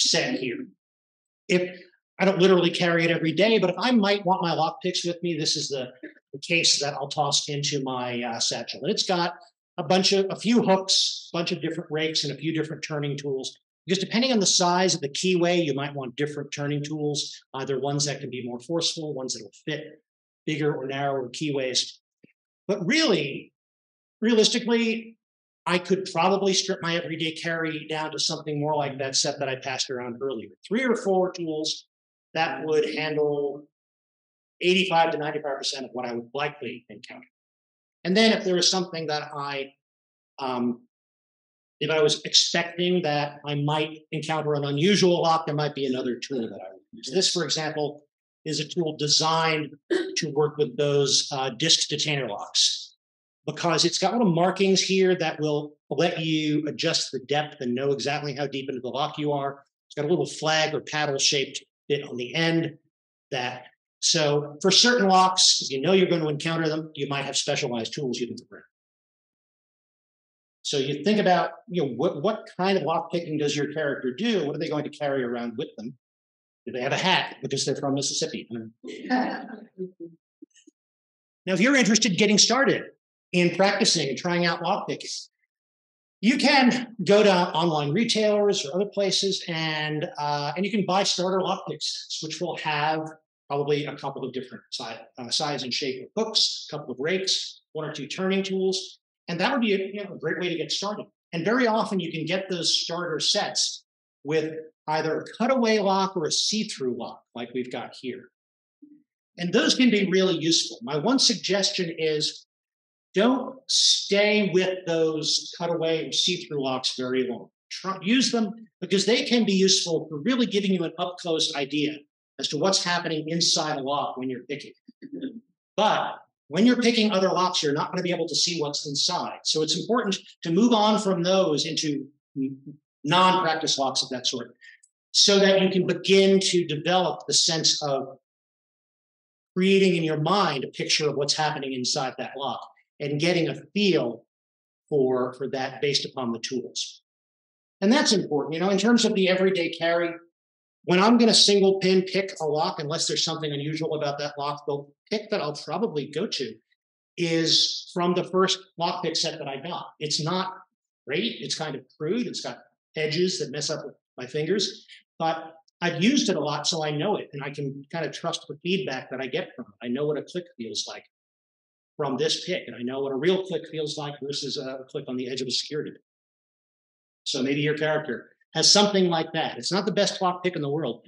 set here. If I don't literally carry it every day, but if I might want my lockpicks with me, this is the, the case that I'll toss into my uh, satchel. And it's got a bunch of a few hooks, a bunch of different rakes, and a few different turning tools. Because depending on the size of the keyway, you might want different turning tools, either ones that can be more forceful, ones that will fit bigger or narrower keyways. But really, realistically, I could probably strip my everyday carry down to something more like that set that I passed around earlier. Three or four tools that would handle 85 to 95% of what I would likely encounter. And then if there was something that I, um, if I was expecting that I might encounter an unusual lock, there might be another tool that I would use. This, for example, is a tool designed to work with those uh, disk detainer locks because it's got little markings here that will let you adjust the depth and know exactly how deep into the lock you are. It's got a little flag or paddle shaped bit on the end that so for certain locks, if you know you're going to encounter them, you might have specialized tools you can bring. So you think about, you know, what, what kind of lock picking does your character do? What are they going to carry around with them? Do they have a hat because they're from Mississippi? <laughs> now, if you're interested in getting started in practicing and trying out lock picking, you can go to online retailers or other places and uh, and you can buy starter lockpick sets, which will have probably a couple of different size, uh, size and shape of hooks, a couple of rakes, one or two turning tools, and that would be a, you know, a great way to get started. And very often you can get those starter sets with either a cutaway lock or a see-through lock, like we've got here. And those can be really useful. My one suggestion is don't stay with those cutaway or see-through locks very long. Try, use them because they can be useful for really giving you an up-close idea as to what's happening inside a lock when you're picking. But when you're picking other locks, you're not going to be able to see what's inside. So it's important to move on from those into non-practice locks of that sort so that you can begin to develop the sense of creating in your mind a picture of what's happening inside that lock and getting a feel for, for that based upon the tools. And that's important. You know, in terms of the everyday carry, when I'm going to single pin pick a lock, unless there's something unusual about that lock, the pick that I'll probably go to is from the first lock pick set that I got. It's not great. It's kind of crude. It's got edges that mess up my fingers, but I've used it a lot, so I know it, and I can kind of trust the feedback that I get from it. I know what a click feels like from this pick, and I know what a real click feels like versus a click on the edge of a security. So maybe your character has something like that. It's not the best lock pick in the world,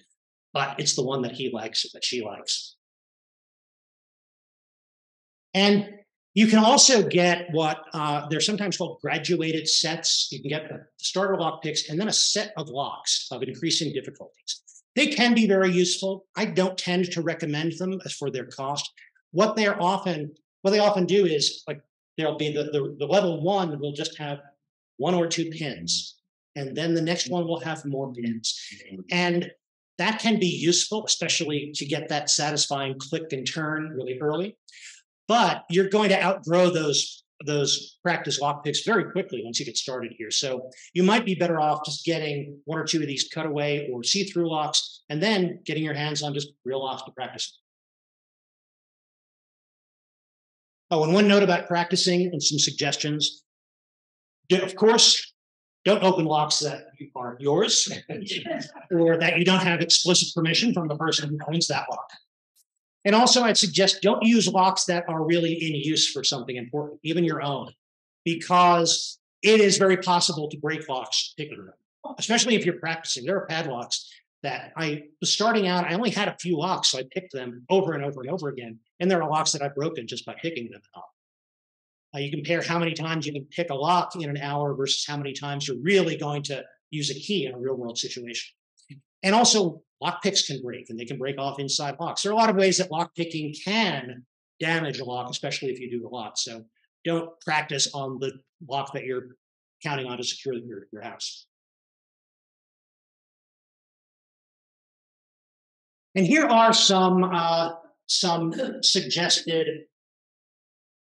but it's the one that he likes, that she likes. And you can also get what uh, they're sometimes called graduated sets. You can get the starter lock picks and then a set of locks of increasing difficulties. They can be very useful. I don't tend to recommend them as for their cost. What they're often, what they often do is like there'll be the, the, the level one will just have one or two pins and then the next one will have more pins. And that can be useful, especially to get that satisfying click and turn really early. But you're going to outgrow those those practice lock picks very quickly once you get started here. So you might be better off just getting one or two of these cutaway or see-through locks and then getting your hands on just real locks to practice. Oh, and one note about practicing and some suggestions. Of course, don't open locks that aren't yours <laughs> or that you don't have explicit permission from the person who owns that lock. And also, I'd suggest don't use locks that are really in use for something important, even your own, because it is very possible to break locks picking them, especially if you're practicing. There are padlocks that I was starting out, I only had a few locks, so I picked them over and over and over again. And there are locks that I've broken just by picking them up. Uh, you compare how many times you can pick a lock in an hour versus how many times you're really going to use a key in a real world situation. And also, lock picks can break and they can break off inside locks. There are a lot of ways that lock picking can damage a lock, especially if you do a lot. So don't practice on the lock that you're counting on to secure your, your house. And here are some uh, some suggested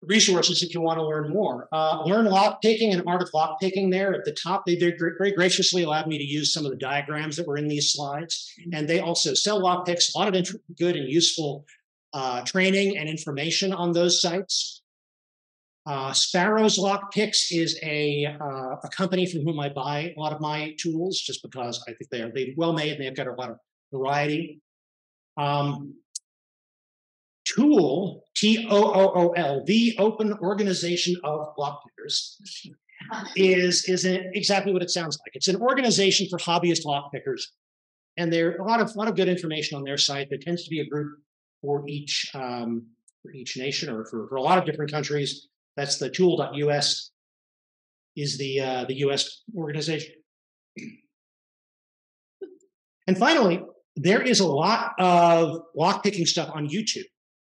resources if you want to learn more. Uh, learn lock picking and art of lock picking there at the top. They very, very graciously allowed me to use some of the diagrams that were in these slides. And they also sell lock picks, a lot of good and useful uh, training and information on those sites. Uh, Sparrow's Lock Picks is a, uh, a company from whom I buy a lot of my tools just because I think they are they well made and they've got a lot of variety. Um, Tool, T O O O L, the Open Organization of Lockpickers, is is exactly what it sounds like. It's an organization for hobbyist lockpickers, and there a lot of a lot of good information on their site. There tends to be a group for each um, for each nation or for, for a lot of different countries. That's the tool.us is the uh, the US organization. And finally, there is a lot of lockpicking stuff on YouTube,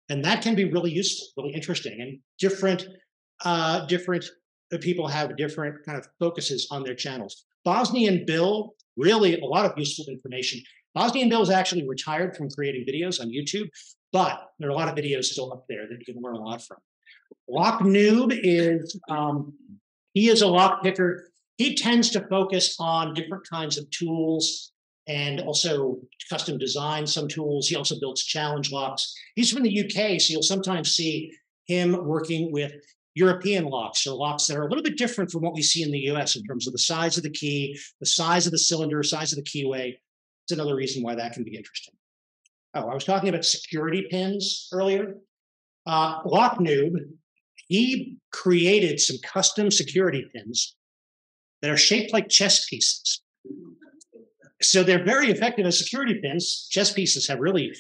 and that can be really useful, really interesting, and different uh, different people have different kind of focuses on their channels. Bosnian Bill, really a lot of useful information. Bosnian Bill is actually retired from creating videos on YouTube, but there are a lot of videos still up there that you can learn a lot from. Lock Noob is um, he is a lock picker. He tends to focus on different kinds of tools and also custom design some tools. He also builds challenge locks. He's from the UK, so you'll sometimes see him working with European locks or locks that are a little bit different from what we see in the US in terms of the size of the key, the size of the cylinder, size of the keyway. It's another reason why that can be interesting. Oh, I was talking about security pins earlier. Uh, Lock Noob, he created some custom security pins that are shaped like chess pieces. So they're very effective as security pins. Chess pieces have really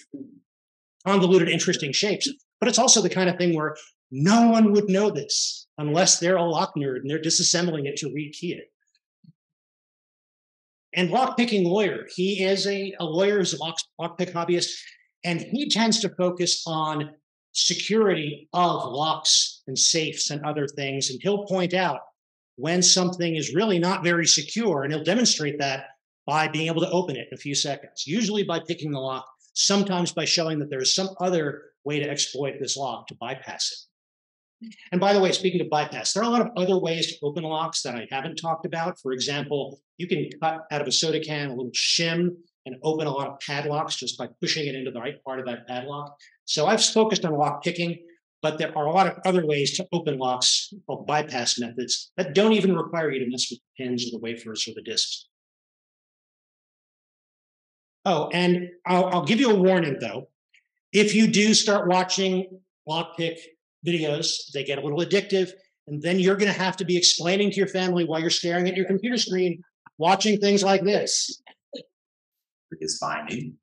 convoluted, interesting shapes, but it's also the kind of thing where no one would know this unless they're a lock nerd and they're disassembling it to rekey it. And lockpicking lawyer, he is a, a lawyer who's a lock, lockpick hobbyist, and he tends to focus on security of locks and safes and other things. And he'll point out when something is really not very secure, and he'll demonstrate that by being able to open it in a few seconds, usually by picking the lock, sometimes by showing that there is some other way to exploit this lock to bypass it. And by the way, speaking of bypass, there are a lot of other ways to open locks that I haven't talked about. For example, you can cut out of a soda can a little shim and open a lot of padlocks just by pushing it into the right part of that padlock. So I've focused on lock picking, but there are a lot of other ways to open locks called bypass methods that don't even require you to mess with the pins or the wafers or the discs. Oh, and I'll, I'll give you a warning though. If you do start watching lockpick videos, they get a little addictive, and then you're going to have to be explaining to your family while you're staring at your computer screen, watching things like this. Is finding.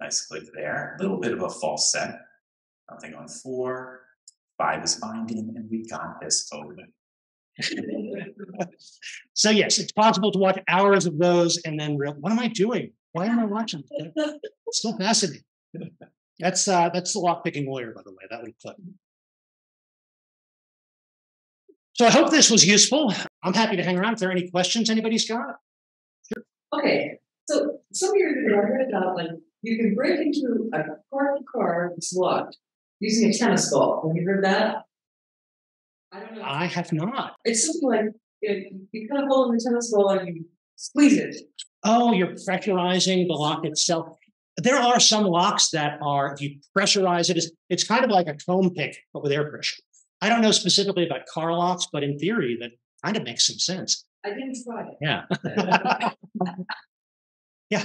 Nice click there. A little bit of a false set. Nothing on four. Five is finding, and we got this open. <laughs> so yes, it's possible to watch hours of those and then real, what am I doing? Why am I watching? It's still fascinating. That's uh, that's the lock picking lawyer, by the way. That little clip. So I hope this was useful. I'm happy to hang around if there are any questions anybody's got. Sure. Okay, so some years ago I read about like you can break into a parked car that's locked using a tennis ball. Have you heard that? I don't know. I have not. It's something like you, you cut a hole in the tennis ball and you squeeze it, oh, you're pressurizing the lock itself. There are some locks that are, if you pressurize it, it's, it's kind of like a comb pick, but with air pressure. I don't know specifically about car locks, but in theory, that kind of makes some sense. I didn't try it. Yeah. <laughs> yeah.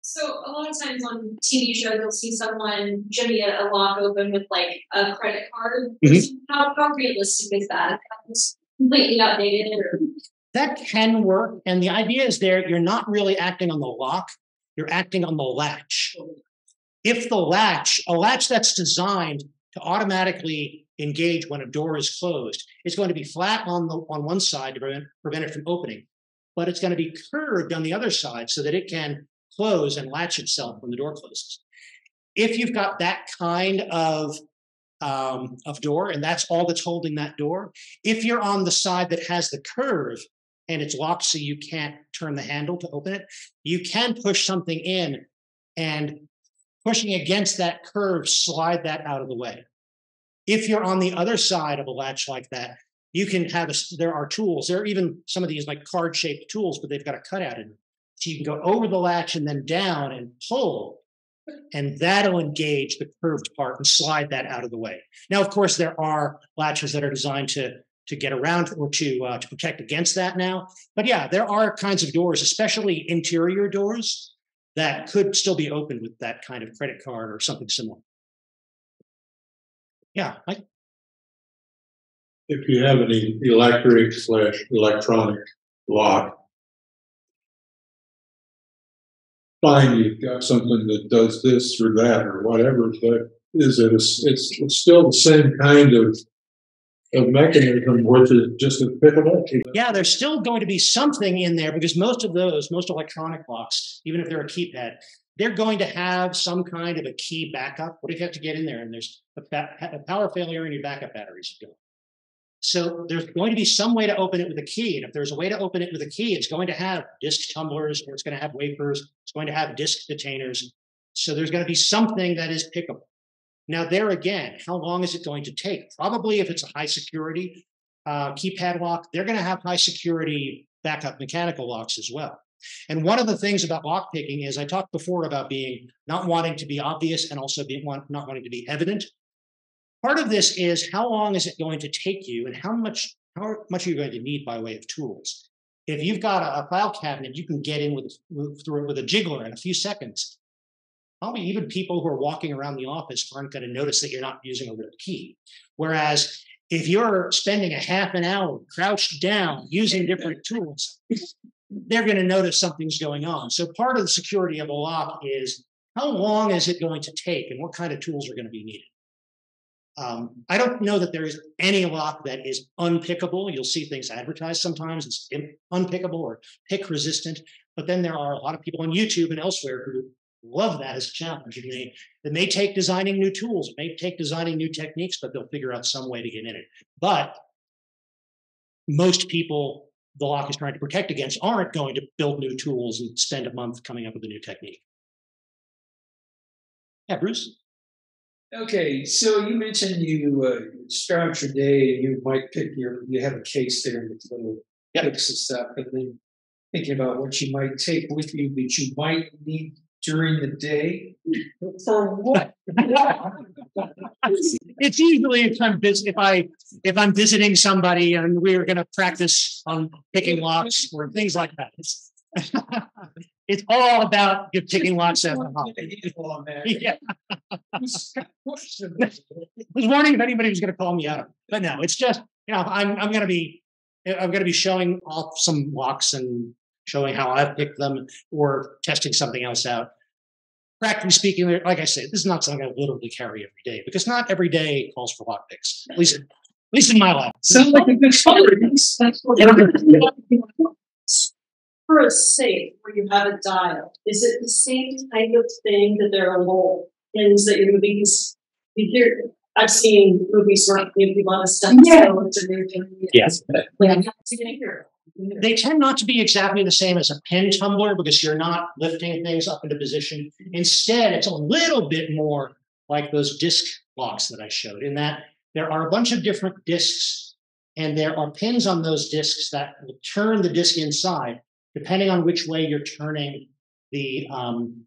So a lot of times on TV shows, you'll see someone jimmy a, lock open with like a credit card. Mm-hmm. How, how realistic is that? It's completely outdated or that can work. And the idea is there, you're not really acting on the lock, you're acting on the latch. If the latch, a latch that's designed to automatically engage when a door is closed, is going to be flat on the on one side to prevent, prevent it from opening, but it's going to be curved on the other side so that it can close and latch itself when the door closes. If you've got that kind of um, of door, and that's all that's holding that door. If you're on the side that has the curve, and it's locked so you can't turn the handle to open it, you can push something in and pushing against that curve, slide that out of the way. If you're on the other side of a latch like that, you can have a, there are tools. There are even some of these like card shaped tools, but they've got a cutout in them. So you can go over the latch and then down and pull, and that'll engage the curved part and slide that out of the way. Now, of course, there are latches that are designed to to get around or to uh, to protect against that now. But yeah, there are kinds of doors, especially interior doors, that could still be opened with that kind of credit card or something similar. Yeah, if you have any electric slash electronic lock. Fine, you've got something that does this or that or whatever, but is it, it's, it's still the same kind of. Of mechanism, which is just a pick it up. yeah, there's still going to be something in there because most of those, most electronic locks, even if they're a keypad, they're going to have some kind of a key backup. What if you have to get in there and there's a, a power failure and your backup batteries are? So there's going to be some way to open it with a key. And if there's a way to open it with a key, it's going to have disk tumblers or it's going to have wafers. It's going to have disk detainers. So there's going to be something that is pickable. Now, there again, how long is it going to take? Probably if it's a high security uh, keypad lock, they're going to have high security backup mechanical locks as well. And one of the things about lock picking is I talked before about being not wanting to be obvious and also want, not wanting to be evident. Part of this is how long is it going to take you and how much how much are you going to need by way of tools? If you've got a, a file cabinet, you can get in with, with through it with a jiggler in a few seconds. Probably even people who are walking around the office aren't going to notice that you're not using a real key. Whereas if you're spending a half an hour crouched down using different tools, they're going to notice something's going on. So part of the security of a lock is how long is it going to take and what kind of tools are going to be needed. Um, I don't know that there is any lock that is unpickable. You'll see things advertised sometimes as unpickable or pick resistant, but then there are a lot of people on YouTube and elsewhere who love that as a challenge. And they, it may take designing new tools, it may take designing new techniques, but they'll figure out some way to get in it. But most people the lock is trying to protect against aren't going to build new tools and spend a month coming up with a new technique. Yeah, Bruce. Okay, so you mentioned you uh, start out your day and you might pick your, you have a case there with little Yep. picks and stuff, and then thinking about what you might take with you that you might need during the day. For what? It's usually if I'm vis- if I if I'm visiting somebody and we're going to practice on picking locks or things like that. It's, <laughs> it's all about your picking locks at the hop. Yeah. I was wondering if anybody was going to call me out, but no, it's just you know I'm I'm going to be I'm going to be showing off some locks and showing how I've picked them or testing something else out. Practically speaking, like I said, this is not something I literally carry every day because not every day calls for lock picks. At least, at least in my life. Sounds like a good story. For a safe where you have a dial, is it the same type of thing that there are little pins that you're going to be? You hear, I've seen movies where you people on a step Yeah. stone to move in. Yes. Like, I'm not seeing it here. They tend not to be exactly the same as a pin tumbler because you're not lifting things up into position. Instead, it's a little bit more like those disc locks that I showed, in that there are a bunch of different discs, and there are pins on those discs that will turn the disc inside, depending on which way you're turning the um,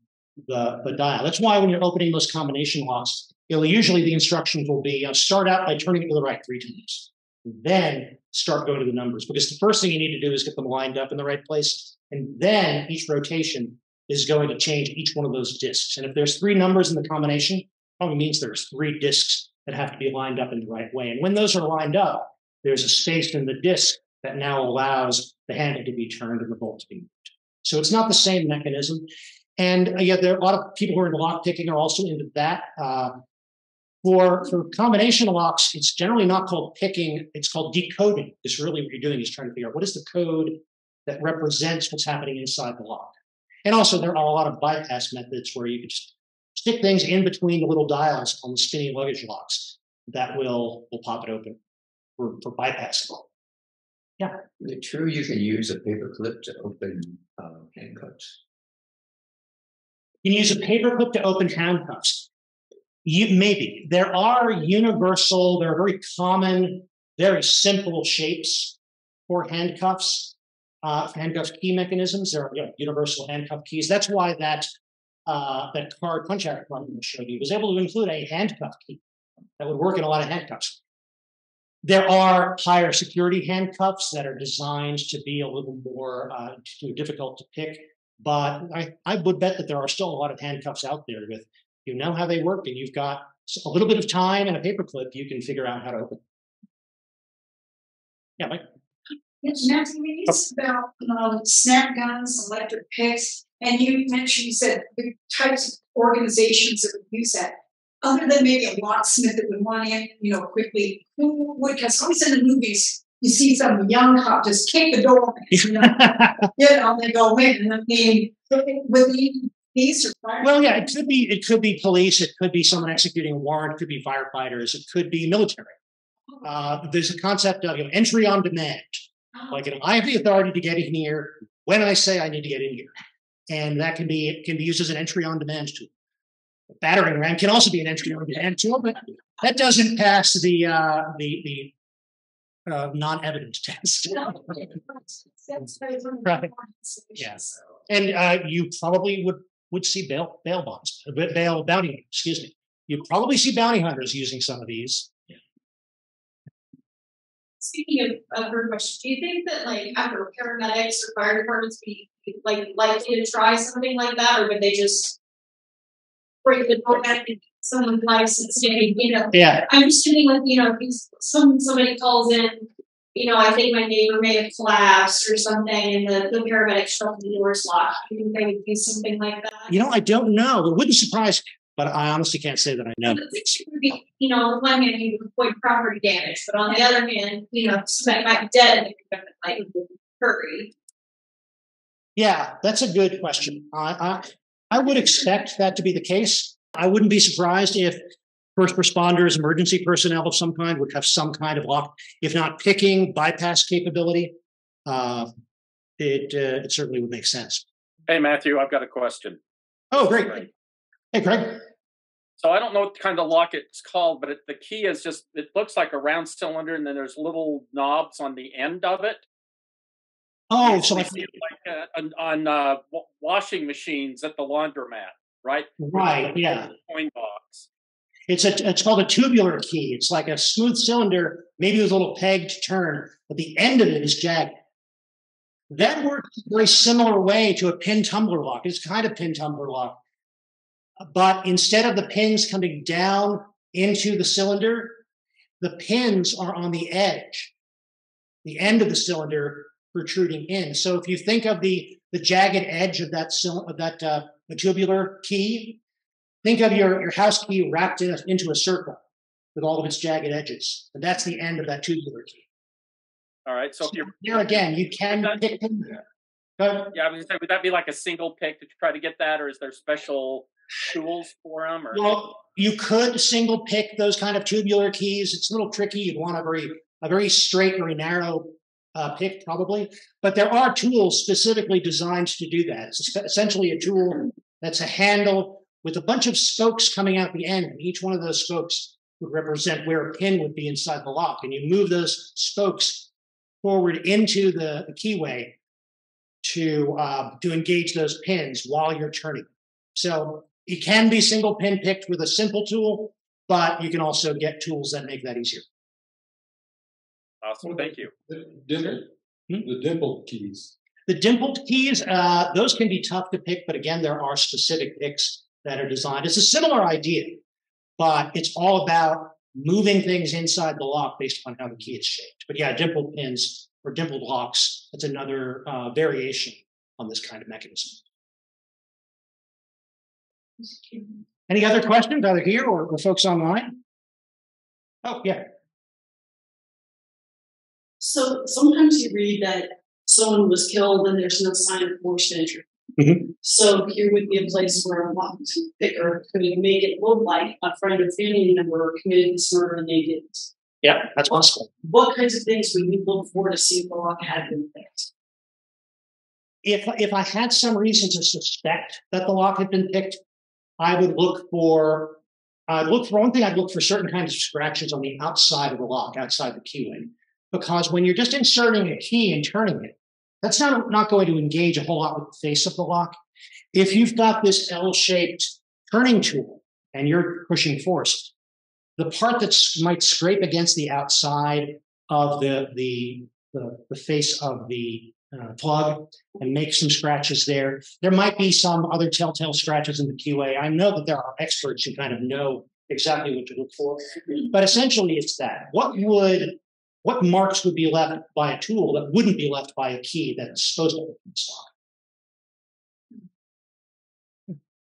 the, the dial. That's why when you're opening those combination locks, it'll usually the instructions will be uh, start out by turning it to the right three times, then start going to the numbers because the first thing you need to do is get them lined up in the right place, and then each rotation is going to change each one of those discs. And if there's three numbers in the combination, probably means there's three discs that have to be lined up in the right way. And when those are lined up, there's a space in the disc that now allows the handle to be turned and the bolt to be moved. So it's not the same mechanism. And uh, yet there are a lot of people who are into lock picking are also into that. Uh, for, for combination locks, it's generally not called picking, it's called decoding. It's really what you're doing is trying to figure out what is the code that represents what's happening inside the lock. And also there are a lot of bypass methods where you can just stick things in between the little dials on the spinny luggage locks that will will pop it open for, for bypassing. Is it true you can use a paper clip to open uh, handcuffs? You can use a paper clip to open handcuffs. You maybe there are universal, there are very common, very simple shapes for handcuffs, uh, handcuff key mechanisms. There are you know, universal handcuff keys. That's why that uh, that card punch out I showed you was able to include a handcuff key that would work in a lot of handcuffs. There are higher security handcuffs that are designed to be a little more uh, difficult to pick but I, I would bet that there are still a lot of handcuffs out there with you know how they work, and you've got a little bit of time and a paperclip, you can figure out how to open. Yeah, Mike. Yes, Matthew, we used about um snap guns, electric picks, and you mentioned, you said the types of organizations that would use that. Other than maybe a locksmith that would want in, you know, quickly, who would, because always in the movies, you see some young cop just kick the door, you know, you know, they go in, and I mean, with the or. Well, yeah, it could be it could be police, it could be someone executing a warrant, it could be firefighters, it could be military. Uh, there's a concept of you know, entry on demand. Like, you know, I have the authority to get in here when I say I need to get in here, and that can be it can be used as an entry on demand tool. A battering ram can also be an entry on demand tool, but that doesn't pass the uh, the the uh, non-evidence test. <laughs> Right. Yeah. And uh, you probably would would see bail bail bonds, uh, bail bounty. Excuse me. You probably see bounty hunters using some of these. Speaking of, of her question, do you think that like after paramedics or fire departments be like likely to try something like that, or would they just break the door back and someone's license you know, Yeah, I'm just thinking like, you know, some somebody calls in, you know, I think my neighbor may have collapsed or something and the, the paramedics up the door's locked. Do you think they would do something like that? you know, I don't know. It wouldn't surprise me, but I honestly can't say that I know. The would be, you know, on one hand, you avoid property damage, but on the other hand, you know, somebody might be dead and gonna like hurry. Yeah, that's a good question. I, I I would expect that to be the case. I wouldn't be surprised if first responders, emergency personnel of some kind would have some kind of lock, if not picking bypass capability. Uh, it uh, it certainly would make sense. Hey, Matthew, I've got a question. Oh, great. Hey, Craig. So I don't know what kind of lock it's called, but it, the key is just, it looks like a round cylinder and then there's little knobs on the end of it. Oh, so like see it like uh, on, on uh, washing machines at the laundromat, right? right, yeah. Coin box. It's a it's called a tubular key. It's like a smooth cylinder, maybe with a little peg to turn, but the end of it is jagged. That works a very similar way to a pin tumbler lock. It's kind of pin tumbler lock. But instead of the pins coming down into the cylinder, the pins are on the edge, the end of the cylinder protruding in. So if you think of the the jagged edge of that of that uh, tubular key, think of your, your house key wrapped in a, into a circle with all of its jagged edges. And that's the end of that tubular key. All right. So if you're, There again, you can pick them. But yeah, I was gonna say, would that be like a single pick to try to get that, or is there special tools for them? Or well, you could single pick those kind of tubular keys. It's a little tricky. You'd want a very a very straight, very narrow uh, pick, probably. But there are tools specifically designed to do that. It's essentially a tool that's a handle with a bunch of spokes coming out the end, and each one of those spokes would represent where a pin would be inside the lock. And you move those spokes forward into the, the keyway to uh, to engage those pins while you're turning. So it can be single pin picked with a simple tool, but you can also get tools that make that easier. awesome, thank you. The dimple, Hmm? the dimple keys. The dimpled keys, uh, those can be tough to pick, but again, there are specific picks that are designed. It's a similar idea, but it's all about moving things inside the lock based on how the key is shaped. But yeah, dimpled pins or dimpled locks, that's another uh, variation on this kind of mechanism. Any other questions, either here or, or folks online? Oh, yeah. So sometimes you read that someone was killed and there's no sign of forced entry. Mhm. So here would be a place where a lock picker could make it look like a friend or family member committed this murder and they didn't. Yeah, that's possible. What kinds of things would you look for to see if the lock had been picked? if if I had some reason to suspect that the lock had been picked, I would look for I'd look for one thing. I'd look for certain kinds of scratches on the outside of the lock, outside the keyway, because when you're just inserting a key and turning it, that's not not going to engage a whole lot with the face of the lock. If you've got this L-shaped turning tool and you're pushing force, the part that might scrape against the outside of the the the, the face of the uh, plug and make some scratches there. There might be some other telltale scratches in the keyway. I know that there are experts who kind of know exactly what to look for, but essentially it's that. What would what marks would be left by a tool that wouldn't be left by a key that's supposed to open the lock?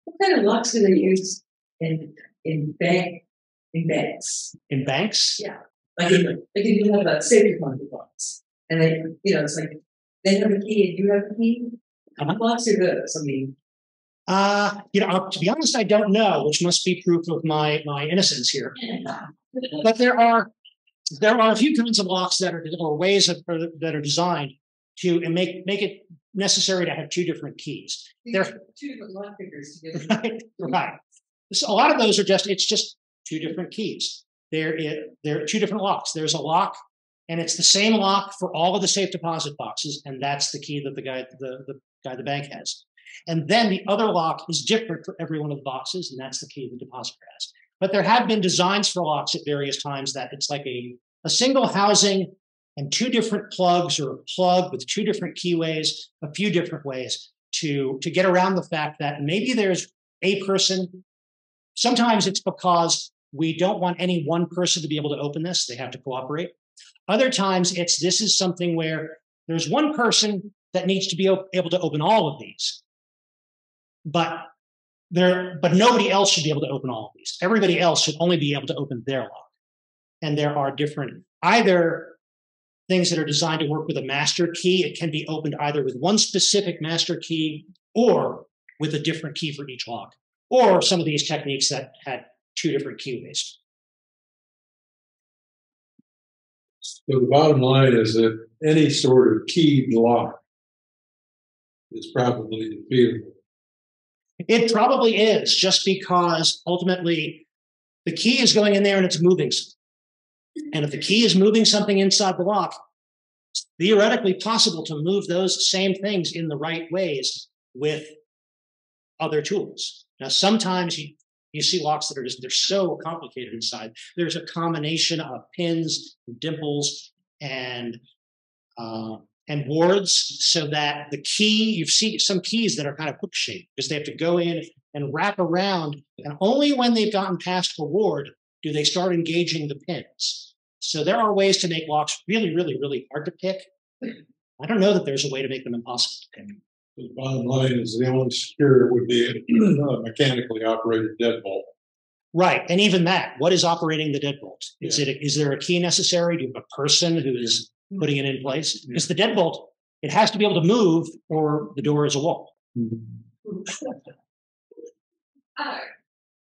What kind of locks do they use in, in bank, in banks? In banks? Yeah. Like, in- like if you have a safety deposit box, and they, you know, it's like, they have a key and you have a key. Uh-huh. Locks are those, I mean, Uh, you know, uh, to be honest, I don't know, which must be proof of my my innocence here. But there are there are a few kinds of locks that are or ways of, or that are designed to and make make it necessary to have two different keys. you There- two different lock pickers together. <laughs> Right, right. So a lot of those are just it's just two different keys. There i- there are two different locks. There's a lock, and it's the same lock for all of the safe deposit boxes, and that's the key that the guy the the guy the bank has. And then the other lock is different for every one of the boxes, and that's the key the depositor has. But there have been designs for locks at various times that it's like a a single housing and two different plugs or a plug with two different keyways, a few different ways to to get around the fact that maybe there's a person. Sometimes it's because we don't want any one person to be able to open this; they have to cooperate. Other times it's this is something where there's one person that needs to be able to open all of these, but there, but nobody else should be able to open all of these. Everybody else should only be able to open their lock. And there are different either things that are designed to work with a master key. It can be opened either with one specific master key or with a different key for each lock, or some of these techniques that had two different keyways. So the bottom line is that any sort of keyed lock is probably defeatable. It probably is just because ultimately the key is going in there and it's moving. And if the key is moving something inside the lock, it's theoretically possible to move those same things in the right ways with other tools. Now, sometimes you, you see locks that are just, they're so complicated inside. There's a combination of pins, dimples, and uh, and wards so that the key, you've seen some keys that are kind of hook shaped because they have to go in and wrap around and only when they've gotten past the ward do they start engaging the pins. So there are ways to make locks really really really hard to pick. I don't know that there's a way to make them impossible to pick. The bottom line is the only secure would be a <clears throat> mechanically operated deadbolt. right and even that what is operating the deadbolt is it is there a key necessary? Do you have a person who is putting it in place because the deadbolt. It has to be able to move or the door is a wall. <laughs> Uh,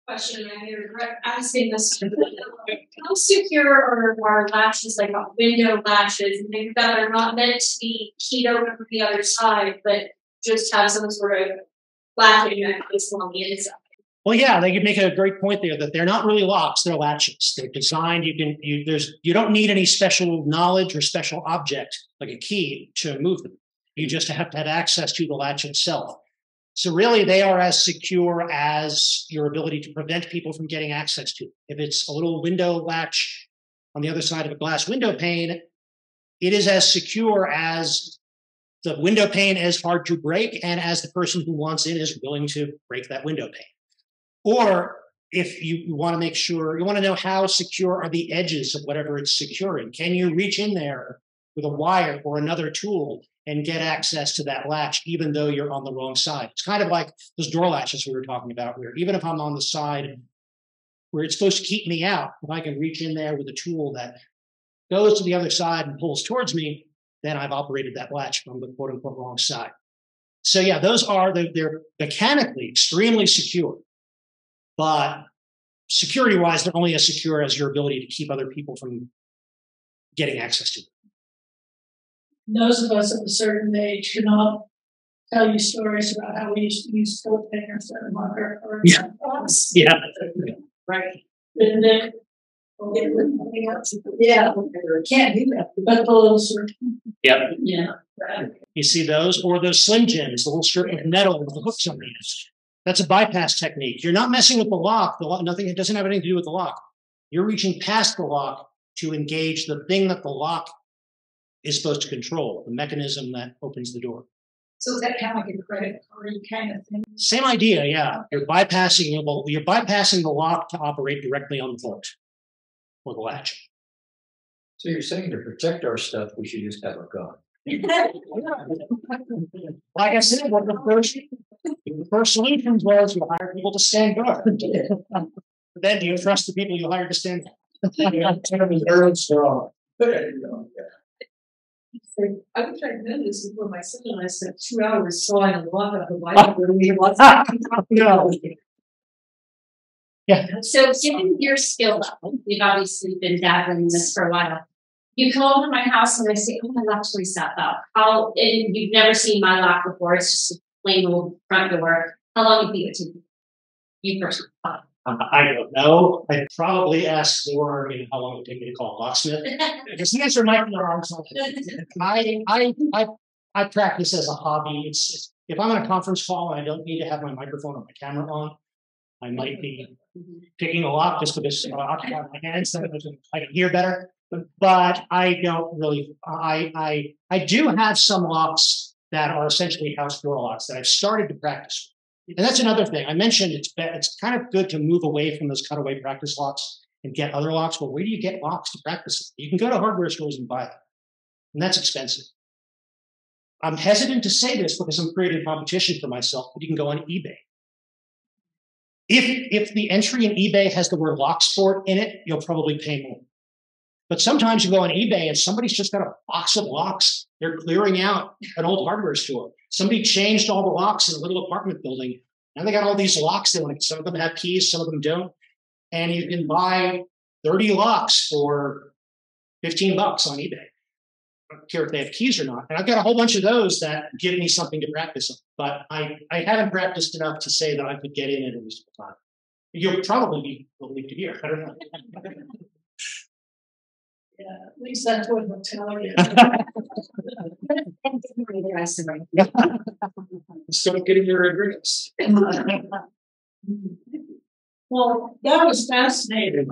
question, I regret asking this. How secure are our latches, like uh, window latches, and things that are not meant to be keyed open from the other side, but just have some sort of latching mechanism on the inside? Well, yeah, they could make a great point there that they're not really locks; they're latches. They're designed. You can you there's you don't need any special knowledge or special object like a key to move them. You just have to have access to the latch itself. So really, they are as secure as your ability to prevent people from getting access to. it. If it's a little window latch on the other side of a glass window pane, it is as secure as the window pane is hard to break, and as the person who wants in is willing to break that window pane. Or if you, want to make sure, you want to know how secure are the edges of whatever it's securing. Can you reach in there with a wire or another tool and get access to that latch, even though you're on the wrong side? It's kind of like those door latches we were talking about, where even if I'm on the side where it's supposed to keep me out, if I can reach in there with a tool that goes to the other side and pulls towards me, then I've operated that latch from the quote unquote wrong side. So yeah, those are they're, they're mechanically extremely secure, but security wise, they're only as secure as your ability to keep other people from getting access to them. Those of us of a certain age cannot tell you stories about how we used to use coat hangers and marker or Yeah. box. Yeah. Right. And then. Yeah, can't do that, but those are, Yep. yeah. You see those or those slim jims, the little strip of metal with the hooks on it. That's a bypass technique. You're not messing with the lock. The lock, nothing. It doesn't have anything to do with the lock. You're reaching past the lock to engage the thing that the lock is supposed to control, the mechanism that opens the door. So is that kind of like a credit card kind of thing? Same idea, yeah. You're bypassing well, you're bypassing the lock to operate directly on the bolt or the latch. So you're saying to protect our stuff, we should just have a gun. Like I said, one of the first the first solutions was you hire people to stand guard. Then do you trust the people you hire to stand? Very strong. There you go. I wish I'd known this before my son and I spent two hours sawing a lot of the Bible. We lots <laughs> No. So given your skill level, you've obviously been dabbling in this for a while. You come over to my house and I say, oh, my really stuff out. How, and you've never seen my lock before. It's just a plain old front door. How long do you think it took you personally? Uh, I don't know. I'd probably ask Laura, you know, how long it would take me to call a locksmith. <laughs> Because the answer might be wrong. so I, I, I, I practice as a hobby. It's, it's- if I'm on a conference call and I don't need to have my microphone or my camera on, I might be picking a lock just because I occupy my hands, so I can hear better. But I don't really, I, I, I do have some locks that are essentially house door locks that I've started to practice. And that's another thing. I mentioned it's, it's kind of good to move away from those cutaway practice locks and get other locks. Well, where do you get locks to practice? You can go to hardware stores and buy them. And that's expensive. I'm hesitant to say this because I'm creating competition for myself, but you can go on eBay. If if the entry in eBay has the word Locksport in it, you'll probably pay more. But sometimes you go on eBay and somebody's just got a box of locks. They're clearing out an old hardware store. Somebody changed all the locks in a little apartment building. Now they got all these locks. They want some of them have keys, some of them don't. And you can buy 30 locks for 15 bucks on eBay. I don't care if they have keys or not. And I've got a whole bunch of those that give me something to practice on. But I, I haven't practiced enough to say that I could get in at a reasonable time. You'll probably be relieved to hear. I don't know. <laughs> Yeah, at least that's what they'll tell you. Still getting your address. Well, that was fascinating.